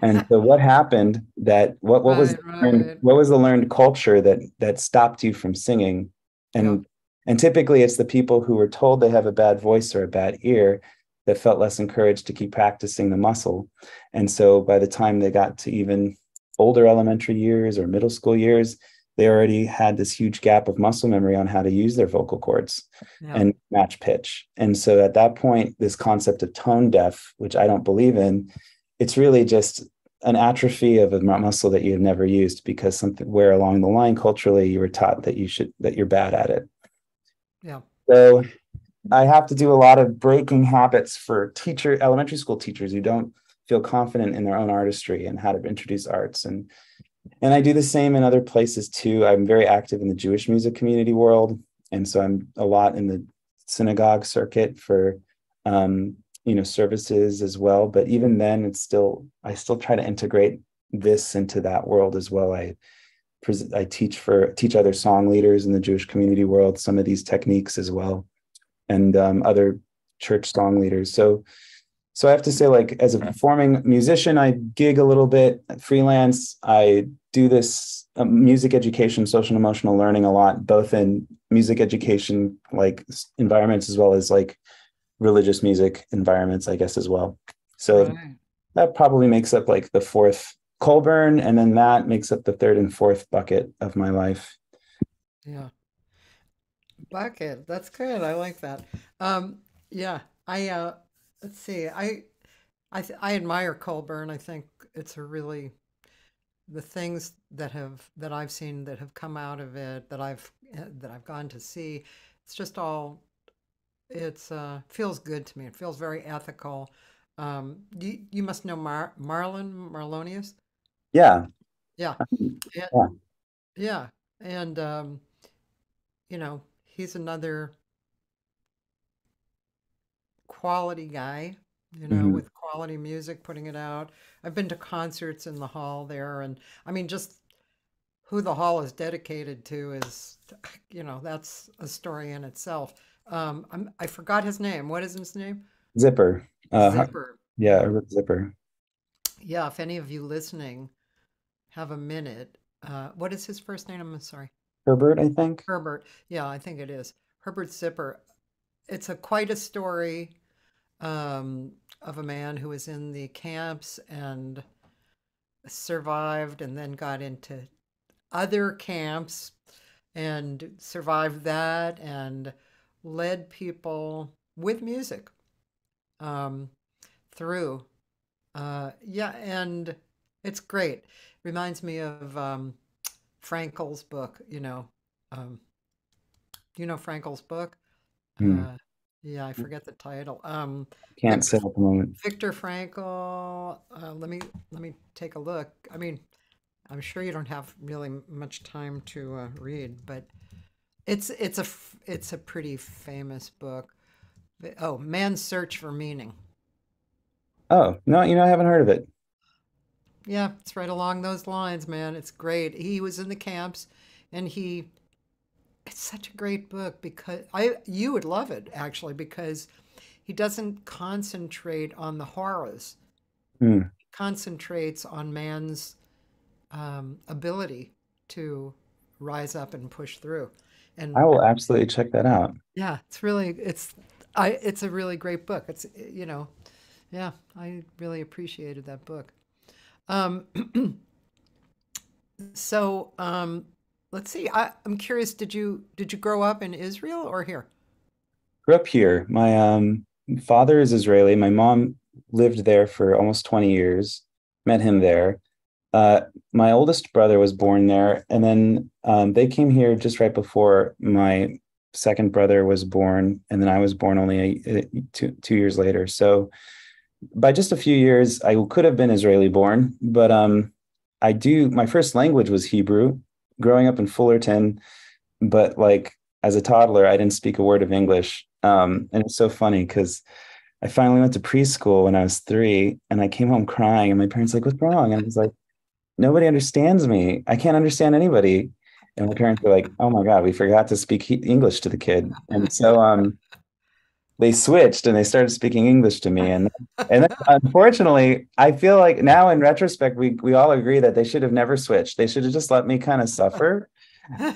And so what happened that what what was Right, what was the learned culture that that stopped you from singing and Yeah. and typically it's the people who were told they have a bad voice or a bad ear that felt less encouraged to keep practicing the muscle and so by the time they got to even older elementary years or middle school years they already had this huge gap of muscle memory on how to use their vocal cords Yeah. and match pitch. And so at that point, this concept of tone deaf, which I don't believe in, it's really just an atrophy of a muscle that you've never used because something where along the line culturally you were taught that you should that you're bad at it. Yeah. So I have to do a lot of breaking habits for teacher elementary school teachers who don't feel confident in their own artistry and how to introduce arts and and I do the same in other places too. I'm very active in the Jewish music community world, and so I'm a lot in the synagogue circuit for um, you know services as well. But even then, it's still I still try to integrate this into that world as well. I I teach for teach other song leaders in the Jewish community world some of these techniques as well, and um, other church song leaders. So so I have to say, like, as a performing musician, I gig a little bit freelance. I do this um, music education, social and emotional learning a lot, both in music education, like environments, as well as like religious music environments, I guess, as well. So Right. that probably makes up like the fourth Colburn, and then that makes up the third and fourth bucket of my life. Yeah. Bucket. That's good. I like that. Um, yeah. I uh let's see. I I I admire Colburn. I think it's a really the things that have that I've seen that have come out of it that I've that I've gone to see. It's just all it's uh feels good to me. It feels very ethical. Um, you you must know Mar- Marlon Marlonius. Yeah, Yeah. Yeah. Yeah. Yeah. And um, you know, he's another quality guy, you know, Mhm. with quality music, putting it out. I've been to concerts in the hall there and I mean just who the hall is dedicated to is you know, that's a story in itself. Um, I'm, I forgot his name. What is his name? Zipper. Uh, Zipper. Yeah, Zipper. Yeah, if any of you listening have a minute, uh, what is his first name? I'm sorry. Herbert, I think. Herbert. Yeah, I think it is. Herbert Zipper. It's a quite a story um, of a man who was in the camps and survived and then got into other camps and survived that and led people with music um, through. Uh, yeah, and it's great. Reminds me of um, Frankl's book, you know. Um, you know Frankl's book? Hmm. Uh, yeah, I forget the title. Um, Can't say at the moment. Viktor Frankl. Uh, let me let me take a look. I mean, I'm sure you don't have really much time to uh, read, but it's it's a it's a pretty famous book. Oh, Man's Search for Meaning. Oh no, you know I haven't heard of it. Yeah, it's right along those lines, man. It's great. He was in the camps, and he. It's such a great book because I you would love it actually because he doesn't concentrate on the horrors. Hmm. He concentrates on man's um, ability to rise up and push through. And I will absolutely check that out. yeah, it's really it's I it's a really great book. It's you know, yeah, I really appreciated that book. Um, so um, let's see. I, I'm curious. Did you did you grow up in Israel or here? Grew up here. My um, father is Israeli. My mom lived there for almost 20 years. Met him there. Uh, my oldest brother was born there, and then um, they came here just right before my second brother was born, and then I was born only a, a- two two years later. So by just a few years, I could have been Israeli born, but um, I do. My first language was Hebrew. Growing up in Fullerton, but like as a toddler, I didn't speak a word of English. Um, and it's so funny because I finally went to preschool when I was three, and I came home crying, and my parents like, "What's wrong?" And I was like, "Nobody understands me. I can't understand anybody." And my parents were like, "Oh my God, we forgot to speak English to the kid." And so, um, they switched and they started speaking English to me. And and then, unfortunately, I feel like now in retrospect, we we all agree that they should have never switched. They should have just let me kind of suffer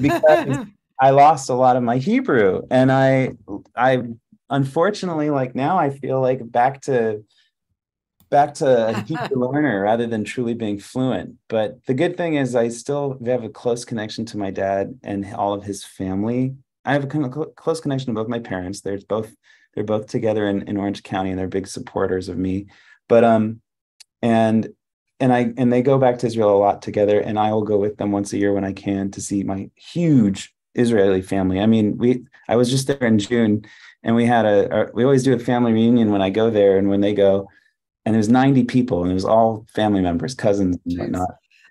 because I lost a lot of my Hebrew. And I I unfortunately like now I feel like back to back to a learner rather than truly being fluent. But the good thing is I still have a close connection to my dad and all of his family. I have a close connection to both my parents. They're both they're both together in, in Orange County and they're big supporters of me. But um and and I and they go back to Israel a lot together and I will go with them once a year when I can to see my huge Israeli family. I mean, we I was just there in June and we had a, a we always do a family reunion when I go there and when they go and it was 90 people and it was all family members, cousins and whatnot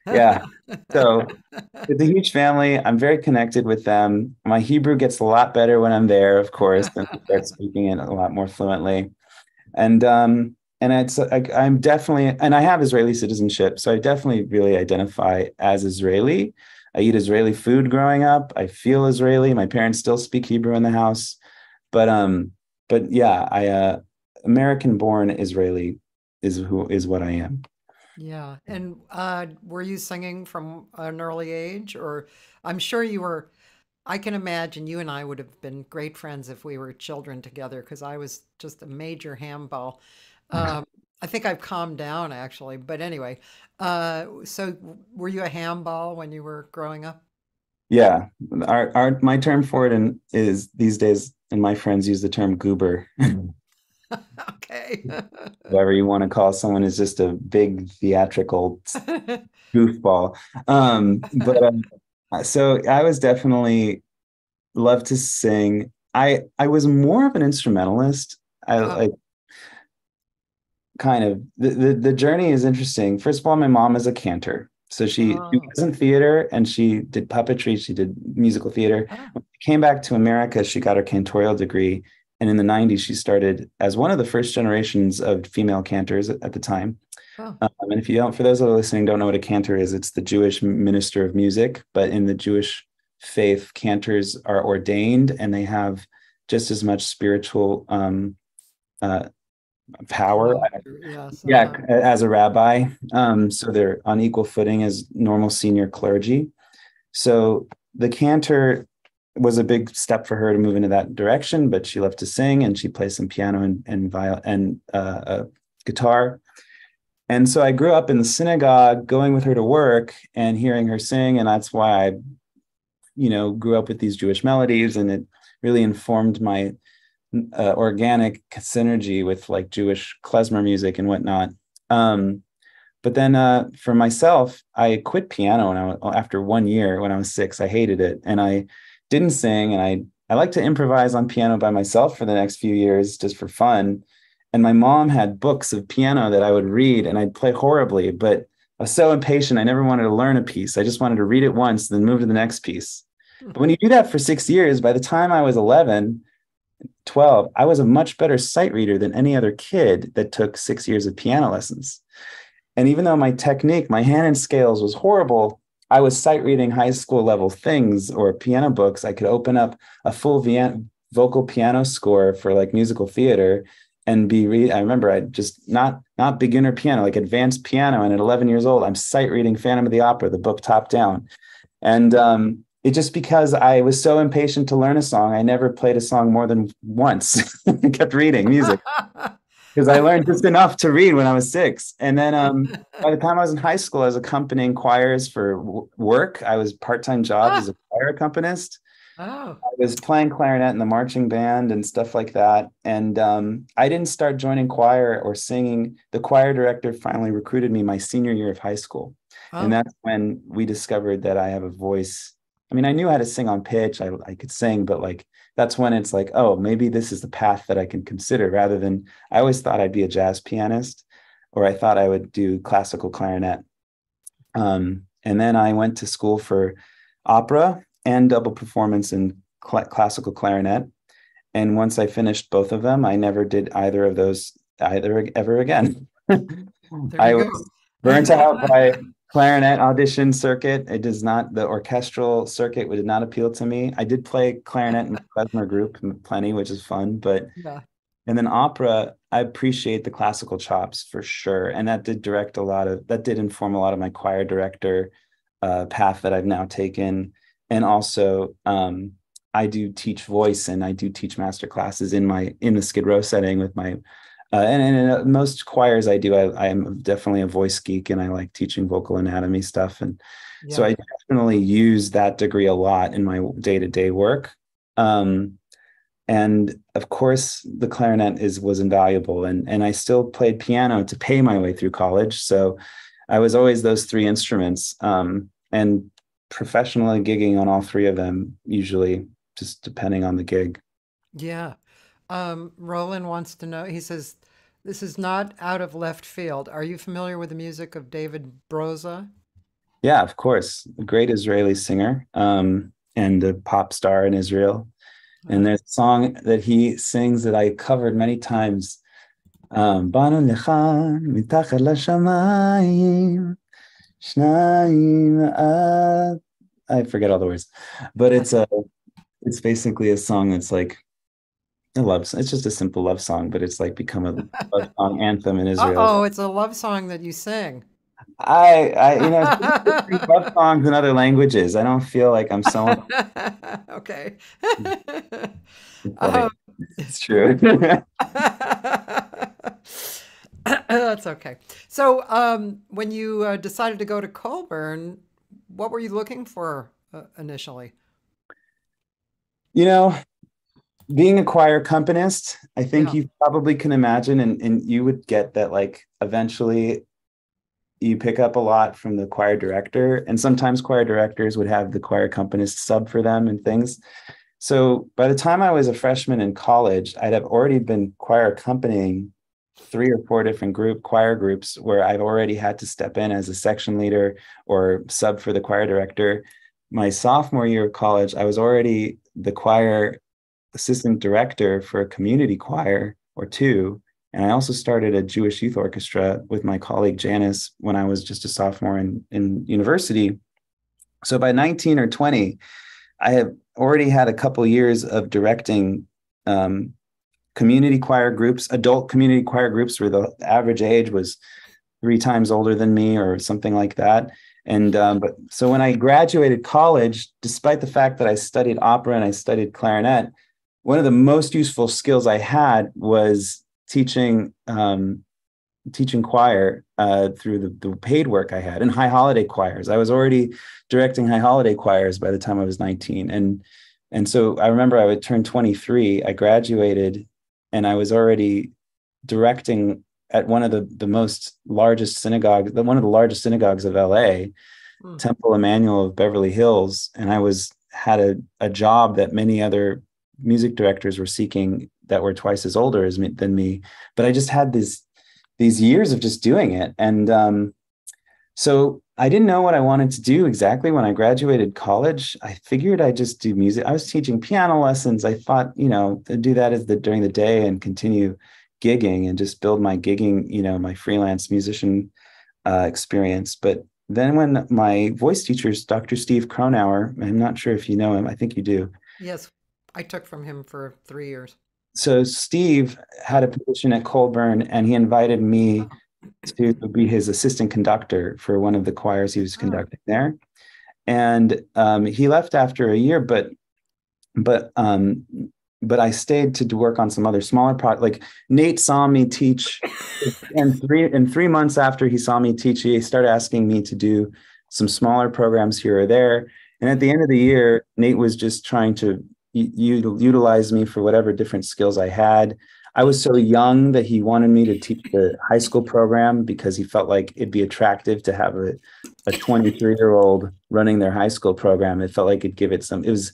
yeah. So it's a huge family. I'm very connected with them. My Hebrew gets a lot better when I'm there, of course, and start speaking it a lot more fluently. And um, and it's I, I'm definitely and I have Israeli citizenship, so I definitely really identify as Israeli. I eat Israeli food growing up. I feel Israeli. My parents still speak Hebrew in the house, but um, but yeah, I uh, American born Israeli is who is what I am. Yeah. And uh, were you singing from an early age? Or I'm sure you were. I can imagine you and I would have been great friends if we were children together because I was just a major handball. Um, I think I've calmed down actually. But anyway, uh, so were you a handball when you were growing up? Yeah. Our, our my term for it in, is these days, and my friends use the term goober. okay. Whatever you want to call someone is just a big theatrical goofball. Um, but um, so I was definitely love to sing. I I was more of an instrumentalist. I oh. like kind of the, the, the journey is interesting. First of all, my mom is a cantor. So she, oh. she was in theater and she did puppetry, she did musical theater. Oh. When she came back to America, she got her cantorial degree and in the 90s, she started as one of the first generations of female cantors at, the time. Oh. Um, and if you don't, for those that are listening, don't know what a cantor is, it's the Jewish minister of music. But in the Jewish faith, cantors are ordained and they have just as much spiritual um, uh, power, yeah, as a rabbi. Um, so they're on equal footing as normal senior clergy. So the cantor was a big step for her to move into that direction, but she loved to sing and she plays some piano and and viol and uh, uh, guitar. And so I grew up in the synagogue, going with her to work and hearing her sing, and that's why I, you know, grew up with these Jewish melodies, and it really informed my uh, organic synergy with like Jewish klezmer music and whatnot. Um, but then uh, for myself, I quit piano when I was, after one year when I was six. I hated it, and I didn't sing and I I like to improvise on piano by myself for the next few years just for fun. And my mom had books of piano that I would read and I'd play horribly, but I was so impatient. I never wanted to learn a piece. I just wanted to read it once, then move to the next piece. Hmm. But when you do that for six years, by the time I was 11, 12, I was a much better sight reader than any other kid that took six years of piano lessons. And even though my technique, my hand and scales was horrible, I was sight reading high school level things or piano books. I could open up a full vocal piano score for like musical theater and be read. I remember I just not not beginner piano, like advanced piano. And at 11 years old, I'm sight reading Phantom of the Opera, the book top down. And um, it just because I was so impatient to learn a song, I never played a song more than once. I kept reading music. because I learned just enough to read when I was six. And then um, by the time I was in high school, I was accompanying choirs for w- work. I was part time job ah. as a choir accompanist. Oh. I was playing clarinet in the marching band and stuff like that. And um, I didn't start joining choir or singing. The choir director finally recruited me my senior year of high school. Oh. And that's when we discovered that I have a voice. I mean, I knew how to sing on pitch, I, I could sing, but like that's when it's like, oh, maybe this is the path that I can consider rather than I always thought I'd be a jazz pianist or I thought I would do classical clarinet. Um, and then I went to school for opera and double performance in cl- classical clarinet. And once I finished both of them, I never did either of those either ever again. I was burnt out by clarinet audition circuit. It does not, the orchestral circuit did not appeal to me. I did play clarinet in the klezmer group plenty, which is fun, but yeah. and then opera i appreciate the classical chops for sure and that did direct a lot of that did inform a lot of my choir director uh, path that i've now taken and also um, i do teach voice and i do teach master classes in my in the skid row setting with my uh, and, and in uh, most choirs i do I, i'm definitely a voice geek and i like teaching vocal anatomy stuff. And yeah. so i definitely use that degree a lot in my day-to-day work. Um, and of course the clarinet is was invaluable. And and i still played piano to pay my way through college. So i was always those three instruments. Um, and professionally gigging on all three of them usually just depending on the gig. Yeah. Um, roland wants to know he says this is not out of left field. Are you familiar with the music of david broza? Yeah of course. A great israeli singer um, and a pop star in israel. And there's a song that he sings that I covered many times. Um, I forget all the words, but it's a, it's basically a song that's like a love. song. It's just a simple love song, but it's like become a love song anthem in Israel. Oh, it's a love song that you sing. I, I, you know, love songs in other languages. I don't feel like I'm so. okay. um, it's true. That's okay. So, um, when you uh, decided to go to Colburn, what were you looking for uh, initially? You know, being a choir accompanist, I think yeah. you probably can imagine, and, and you would get that like eventually you pick up a lot from the choir director and sometimes choir directors would have the choir accompanist sub for them and things so by the time i was a freshman in college i'd have already been choir accompanying three or four different group choir groups where i've already had to step in as a section leader or sub for the choir director my sophomore year of college i was already the choir assistant director for a community choir or two and I also started a Jewish youth orchestra with my colleague Janice when I was just a sophomore in, in university. So by 19 or 20, I have already had a couple years of directing um, community choir groups, adult community choir groups, where the average age was three times older than me or something like that. And um, but so when I graduated college, despite the fact that I studied opera and I studied clarinet, one of the most useful skills I had was teaching um, teaching choir uh, through the, the, paid work I had in high holiday choirs. I was already directing high holiday choirs by the time I was 19. And and so I remember I would turn 23. I graduated and I was already directing at one of the, the most largest synagogues, one of the largest synagogues of LA, hmm. Temple Emanuel of Beverly Hills. And I was had a, a job that many other music directors were seeking that were twice as older as me, than me. But i just had these these years of just doing it. And um, so i didn't know what i wanted to do exactly when i graduated college. I figured i'd just do music. I was teaching piano lessons. I thought you know to do that as the during the day and continue gigging and just build my gigging you know my freelance musician uh, experience. But then when my voice teachers dr steve kronauer i'm not sure if you know him. I think you do. Yes i took from him for three years so Steve had a position at Colburn, and he invited me to be his assistant conductor for one of the choirs he was oh. conducting there. And um, he left after a year, but but um, but I stayed to work on some other smaller projects. Like Nate saw me teach, and three and three months after he saw me teach, he started asking me to do some smaller programs here or there. And at the end of the year, Nate was just trying to you utilized me for whatever different skills I had. I was so young that he wanted me to teach the high school program because he felt like it'd be attractive to have a, a 23 year old running their high school program. It felt like it'd give it some, it was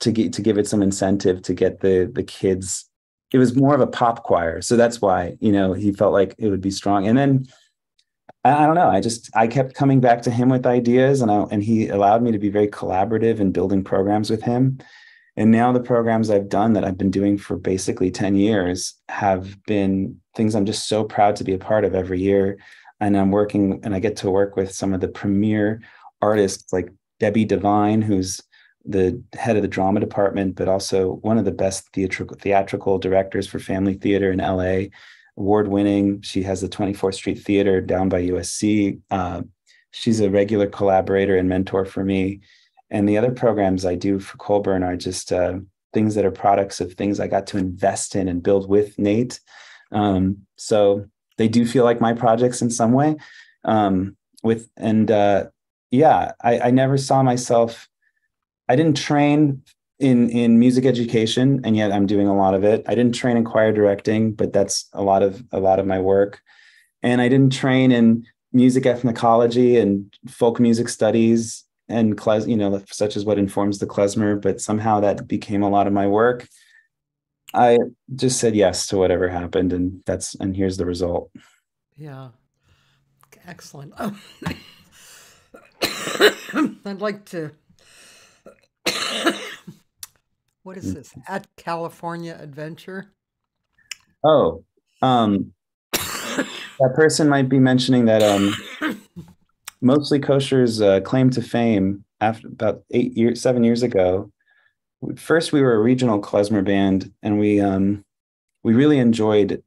to get, to give it some incentive to get the, the kids. It was more of a pop choir. So that's why, you know, he felt like it would be strong. And then I don't know. I just I kept coming back to him with ideas, and I, and he allowed me to be very collaborative in building programs with him. And now the programs I've done that I've been doing for basically 10 years have been things I'm just so proud to be a part of every year. And I'm working and I get to work with some of the premier artists like Debbie Devine, who's the head of the drama department, but also one of the best theatrical theatrical directors for family theater in LA, award winning. She has the 24th Street Theater down by USC. Uh, she's a regular collaborator and mentor for me. And the other programs I do for Colburn are just uh, things that are products of things I got to invest in and build with Nate. Um, so they do feel like my projects in some way. Um, with and uh, yeah, I, I never saw myself I didn't train in in music education, and yet I'm doing a lot of it. I didn't train in choir directing, but that's a lot of a lot of my work. And I didn't train in music ethnology and folk music studies and you know such as what informs the klezmer but somehow that became a lot of my work i just said yes to whatever happened and that's and here's the result yeah excellent Oh. i'd like to what is this? At California Adventure? Oh, um, that person might be mentioning that um, mostly kosher's uh, claim to fame after about eight years, seven years ago. First, we were a regional klezmer band, and we um, we really enjoyed.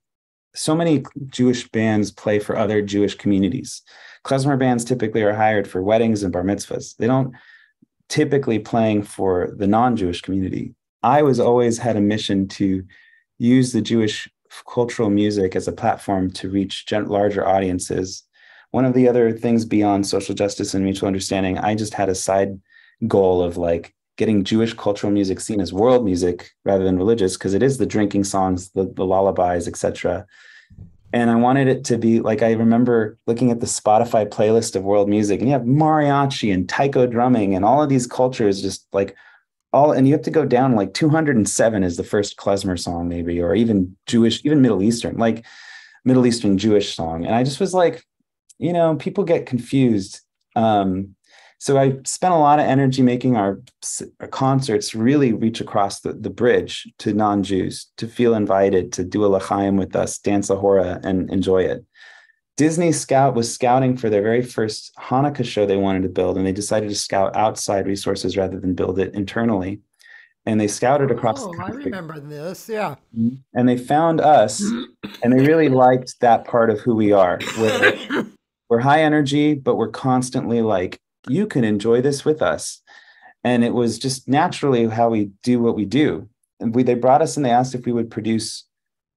So many Jewish bands play for other Jewish communities. Klezmer bands typically are hired for weddings and bar mitzvahs. They don't typically playing for the non-Jewish community. I was always had a mission to use the Jewish cultural music as a platform to reach larger audiences. One of the other things beyond social justice and mutual understanding, I just had a side goal of like getting Jewish cultural music seen as world music rather than religious, because it is the drinking songs, the, the lullabies, etc and I wanted it to be like I remember looking at the Spotify playlist of world music, and you have mariachi and taiko drumming and all of these cultures just like all, and you have to go down like 207 is the first klezmer song, maybe, or even Jewish, even Middle Eastern, like Middle Eastern Jewish song. And I just was like, you know, people get confused. Um, so I spent a lot of energy making our, our concerts really reach across the, the bridge to non-Jews to feel invited to do a l'chaim with us, dance a hora, and enjoy it. Disney Scout was scouting for their very first Hanukkah show they wanted to build, and they decided to scout outside resources rather than build it internally. And they scouted across. Oh, I remember this. Yeah. And they found us, and they really liked that part of who we are. We're, we're high energy, but we're constantly like you can enjoy this with us. And it was just naturally how we do what we do. And we, they brought us and they asked if we would produce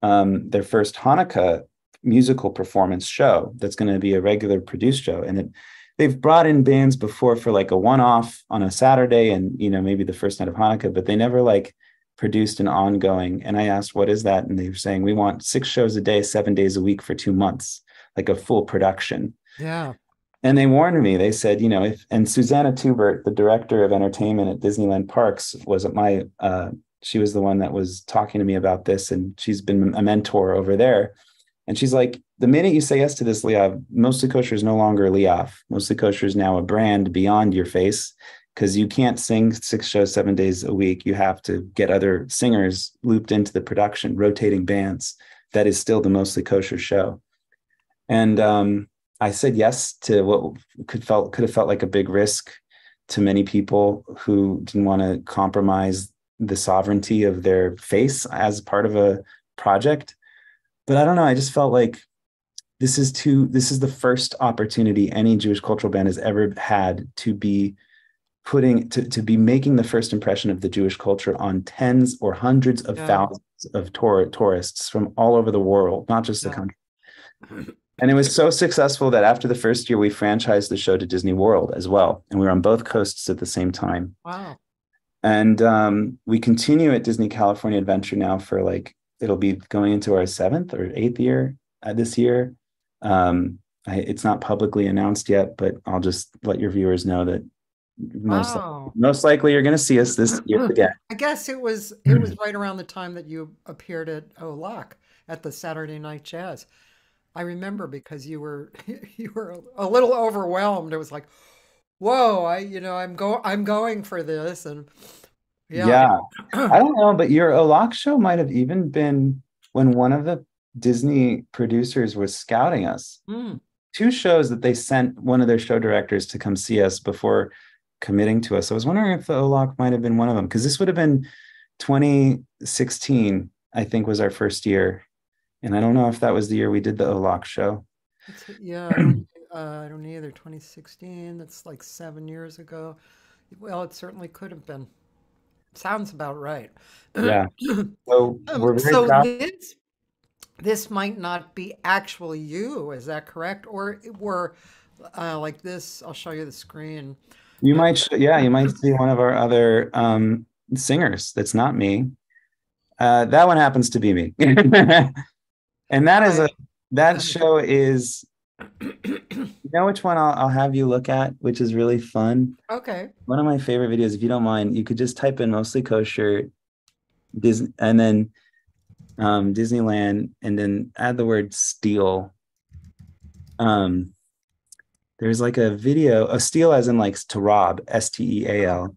um, their first Hanukkah musical performance show that's going to be a regular produced show. And it, they've brought in bands before for like a one-off on a Saturday and, you know, maybe the first night of Hanukkah, but they never like produced an ongoing. And I asked, what is that? And they were saying, we want six shows a day, seven days a week for two months, like a full production. Yeah. And they warned me. They said you know if and susana tubert the director of entertainment at disneyland parks was at my uh, she was the one that was talking to me about this and she's been a mentor over there. And she's like the minute you say yes to this leeav mostly kosher is no longer leeav mostly kosher is now a brand beyond your face because you can't sing six shows seven days a week. You have to get other singers looped into the production rotating bands. That is still the mostly kosher show. And um, I said yes to what could felt could have felt like a big risk to many people who didn't want to compromise the sovereignty of their face as part of a project. But I don't know. I just felt like this is too. This is the first opportunity any Jewish cultural band has ever had to be putting to, to be making the first impression of the Jewish culture on tens or hundreds of yeah. thousands of tour, tourists from all over the world, not just yeah. the country. And it was so successful that after the first year, we franchised the show to Disney World as well. And we were on both coasts at the same time. Wow. And um, we continue at Disney California Adventure now for like, it'll be going into our seventh or eighth year uh, this year. Um, I, it's not publicly announced yet, but I'll just let your viewers know that most, wow. most likely you're going to see us this year again. I guess it was it was right around the time that you appeared at Olac at the Saturday Night Jazz. I remember because you were you were a little overwhelmed. It was like, whoa, I you know I'm go I'm going for this and yeah. Yeah. I don't know, but your Olac show might have even been when one of the Disney producers was scouting us. Mm. Two shows that they sent one of their show directors to come see us before committing to us. So I was wondering if the OLOC might have been one of them because this would have been 2016, I think, was our first year, and I don't know if that was the year we did the OLOC show. It's- yeah, I don't, uh, I don't either. 2016. That's like seven years ago. Well, it certainly could have been. Sounds about right. Yeah. So Um, we're very so proud. this this might not be actually you. Is that correct? Or were uh, like this? I'll show you the screen. You might, yeah, you might see one of our other um, singers. That's not me. Uh, that one happens to be me, and that is a that show is. You know which one I'll, I'll have you look at, which is really fun. Okay. One of my favorite videos, if you don't mind, you could just type in mostly kosher, Disney, and then um, Disneyland, and then add the word steel. Um, there's like a video, a steel as in like to rob, S T E A L.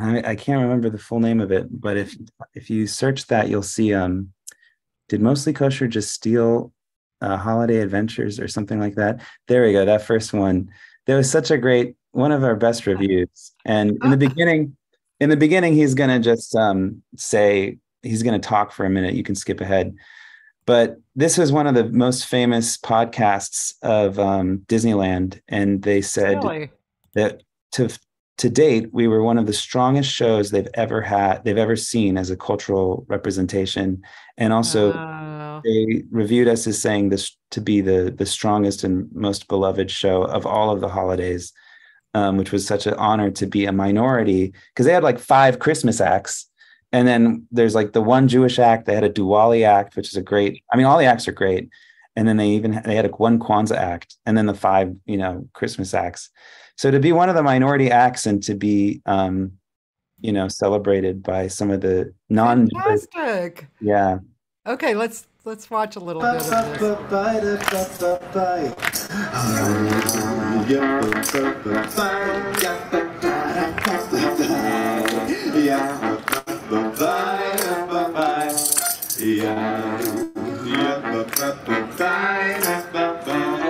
I, I can't remember the full name of it, but if if you search that, you'll see. Um, did mostly kosher just steal uh, holiday adventures or something like that? There we go. That first one. There was such a great one of our best reviews. And in the beginning, in the beginning, he's gonna just um, say he's gonna talk for a minute. You can skip ahead. But this was one of the most famous podcasts of um, Disneyland, and they said Really? that to to date we were one of the strongest shows they've ever had they've ever seen as a cultural representation. And also Wow. they reviewed us as saying this to be the the strongest and most beloved show of all of the holidays um, which was such an honor to be a minority because they had like five christmas acts. And then there's like the one jewish act they had a diwali act which is a great i mean all the acts are great. And then they even they had a one kwanzaa act and then the five you know christmas acts so to be one of the minority acts and to be um you know celebrated by some of the non Fantastic. yeah Okay, let's let's watch a little bit of this.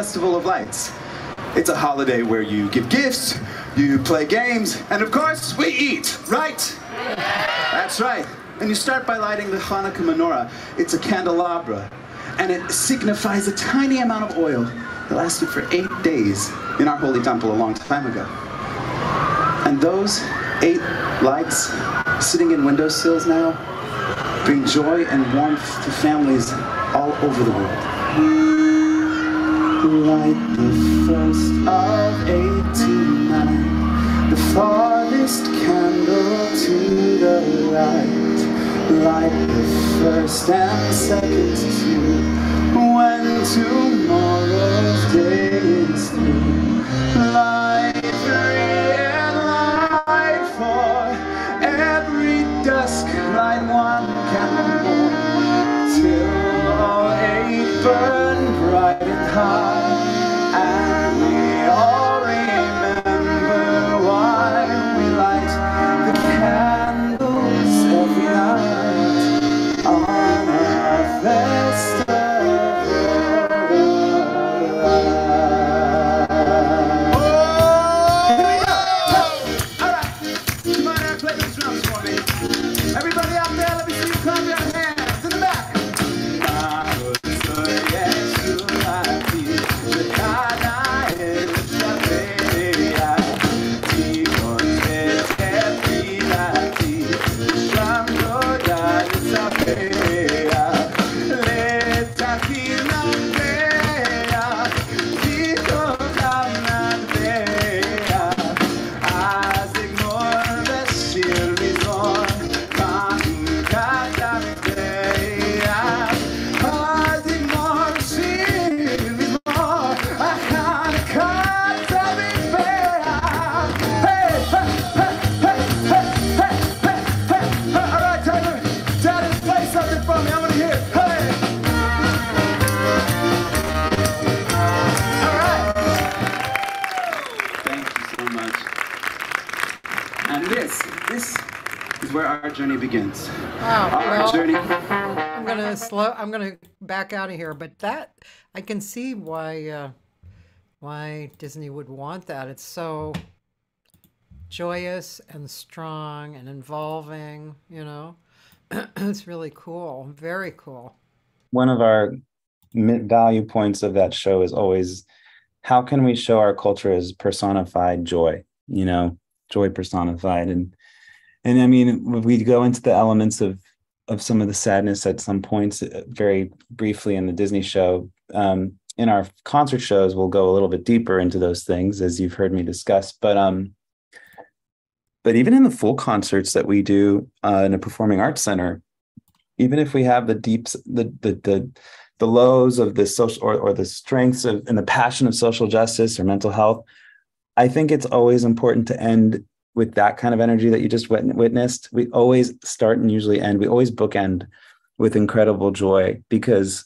festival of lights. It's a holiday where you give gifts, you play games, and of course, we eat, right? That's right. And you start by lighting the Hanukkah menorah. It's a candelabra, and it signifies a tiny amount of oil that lasted for eight days in our holy temple a long time ago. And those eight lights sitting in windowsills now bring joy and warmth to families all over the world. Light the first of 89, the farthest candle to the. Light the first and second too, when tomorrow's day is through. Light three and light four, every dusk light one candle till all eight burn bright and high, back out of here. But that I can see why uh, why Disney would want that. It's so joyous and strong and involving. You know, it's really cool. Very cool. one of our value points of that show is always how can we show our culture as personified joy you know joy personified and and i mean we go into the elements of of some of the sadness at some points uh, very briefly in the disney show. Um in our concert shows we'll go a little bit deeper into those things as you've heard me discuss but um but even in the full concerts that we do uh, in a performing arts center even if we have the deeps the the the, the lows of the social or, or the strengths of and the passion of social justice or mental health i think it's always important to end with that kind of energy that you just wit- witnessed we always start and usually end. We always bookend with incredible joy because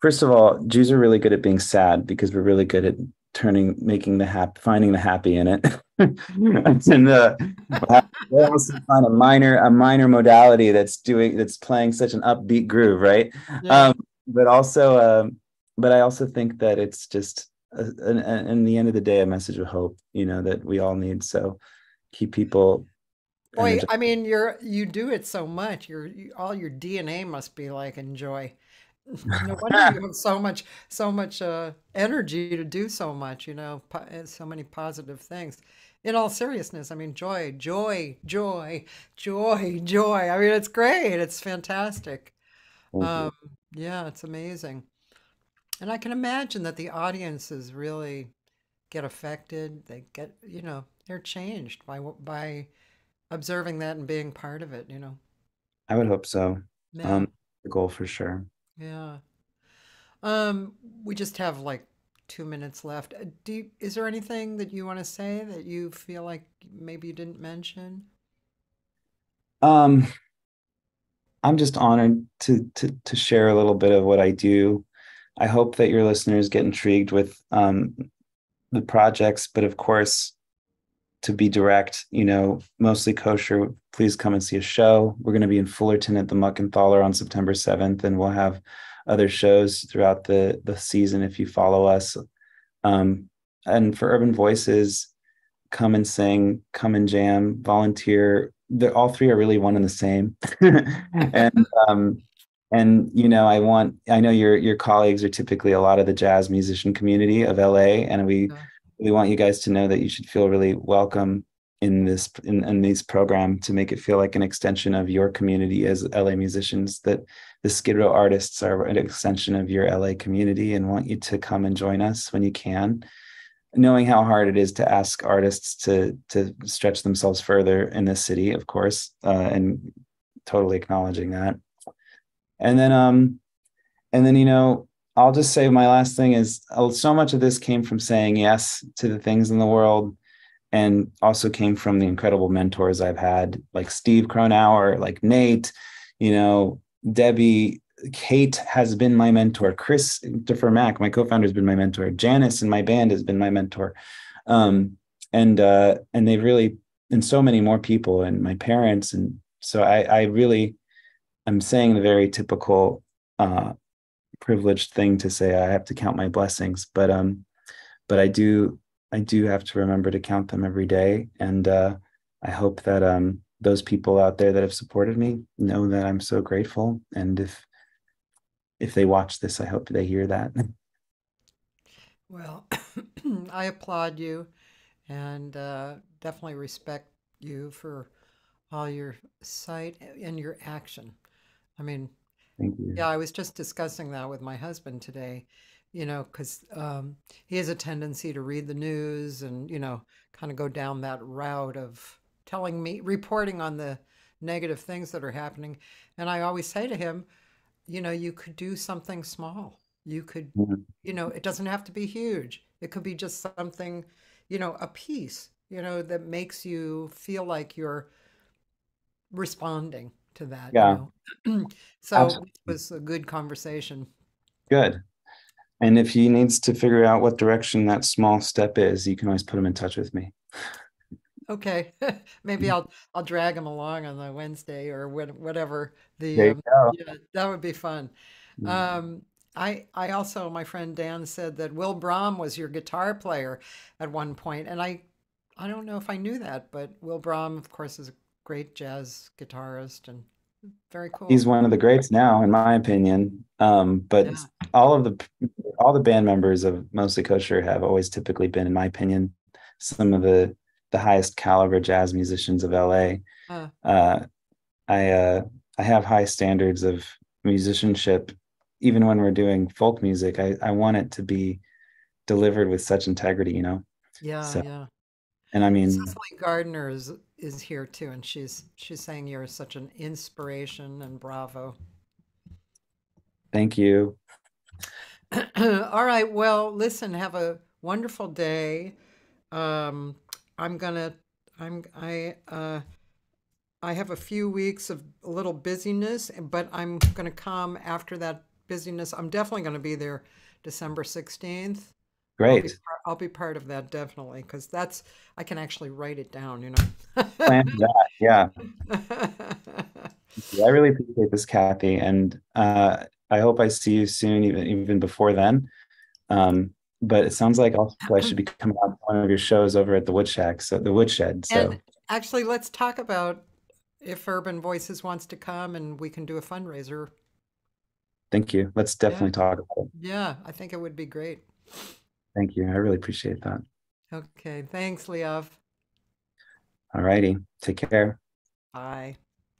first of all jews are really good at being sad because we're really good at turning making the happy finding the happy in it. And uh we'll also find a minor a minor modality that's doing that's playing such an upbeat groove right? Yeah. um but also um but i also think that it's just a, an, an, in the end of the day a message of hope you know that we all need. So keep people Boy. I mean, you're you do it so much. Your you, all your DNA must be like enjoy. No wonder you have so much so much uh, energy to do so much. You know, uh, so many positive things. In all seriousness, I mean, joy, joy, joy, joy, joy. I mean, it's great. It's fantastic. Um, yeah, it's amazing. And I can imagine that the audiences really get affected. They get, you know, they're changed by by observing that and being part of it, you know. i would hope so Yeah, um the goal for sure yeah. Um, we just have like two minutes left. Uh, Do you, is there anything that you want to say that you feel like maybe you didn't mention? um i'm just honored to to to share a little bit of what i do i hope that your listeners get intrigued with um the projects but of course to be direct you know mostly kosher. Please come and see a show. We're going to be in fullerton at the muckenthaler on september 7th and we'll have other shows throughout the the season if you follow us. Um and for urban voices come and sing come and jam volunteer they're all three are really one and the same. And um and you know i want i know your your colleagues are typically a lot of the jazz musician community of la and we We want you guys to know that you should feel really welcome in this in, in these program to make it feel like an extension of your community as la musicians that the skid row artists are an extension of your la community and want you to come and join us when you can. Knowing how hard it is to ask artists to to stretch themselves further in this city of course uh, and totally acknowledging that. And then um and then you know i'll just say my last thing is uh, so much of this came from saying yes to the things in the world and also came from the incredible mentors i've had like steve kronauer like nate you know debbie kate has been my mentor chris defer mack my co-founder has been my mentor janice and my band has been my mentor. Um and uh and they've really and so many more people and my parents. And so i i really i'm saying the very typical uh privileged thing to say i have to count my blessings but um but i do i do have to remember to count them every day. And uh i hope that um those people out there that have supported me know that i'm so grateful. And if if they watch this i hope they hear that. Well, I applaud you and uh, definitely respect you for all your sight and your action. I mean, thank you yeah, I was just discussing that with my husband today, you know, because um, he has a tendency to read the news and, you know, kind of go down that route of telling me, reporting on the negative things that are happening. And I always say to him, you know, you could do something small. You could Mhm. you know, it doesn't have to be huge. It could be just something, you know, a piece, you know, that makes you feel like you're responding to that, you Yeah. know. So Absolutely. it was a good conversation. good and if he needs to figure out what direction that small step is you can always put him in touch with me Okay, maybe I'll I'll drag him along on the Wednesday or what- whatever the you um, yeah, that would be fun. Mm. Um, I I also my friend Dan said that Will Brahm was your guitar player at one point, and I I don't know if I knew that, but Will Brahm, of course, is a great jazz guitarist and very cool. he's one of the greats now in my opinion um but Yeah. all of the all the band members of mostly kosher have always typically been in my opinion some of the the highest caliber jazz musicians of la Uh, uh i uh i have high standards of musicianship even when we're doing folk music i i want it to be delivered with such integrity you know yeah, So, yeah. and i mean Cecily Gardner is is here too, and she's she's saying you're such an inspiration and bravo. thank you All right. Well, listen, have a wonderful day. Um, I'm gonna, I'm, I, uh, I have a few weeks of a little busyness, but I'm gonna come after that busyness. I'm definitely gonna be there December 16th. I'll be, Great. I'll be part of that definitely because that's I can actually write it down. You know. Plan that. Yeah. I really appreciate this, Cathy, and uh, I hope I see you soon, even even before then. Um, but it sounds like also I should be coming on one of your shows over at the Woodshack, so the Woodshed. So and actually, let's talk about if Urban Voices wants to come and we can do a fundraiser. thank you. Let's definitely talk about it. Yeah, I think it would be great. Thank you. I really appreciate that. Okay, thanks, Leeav. All righty. Take care. Bye.